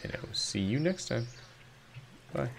and I will see you next time. Bye.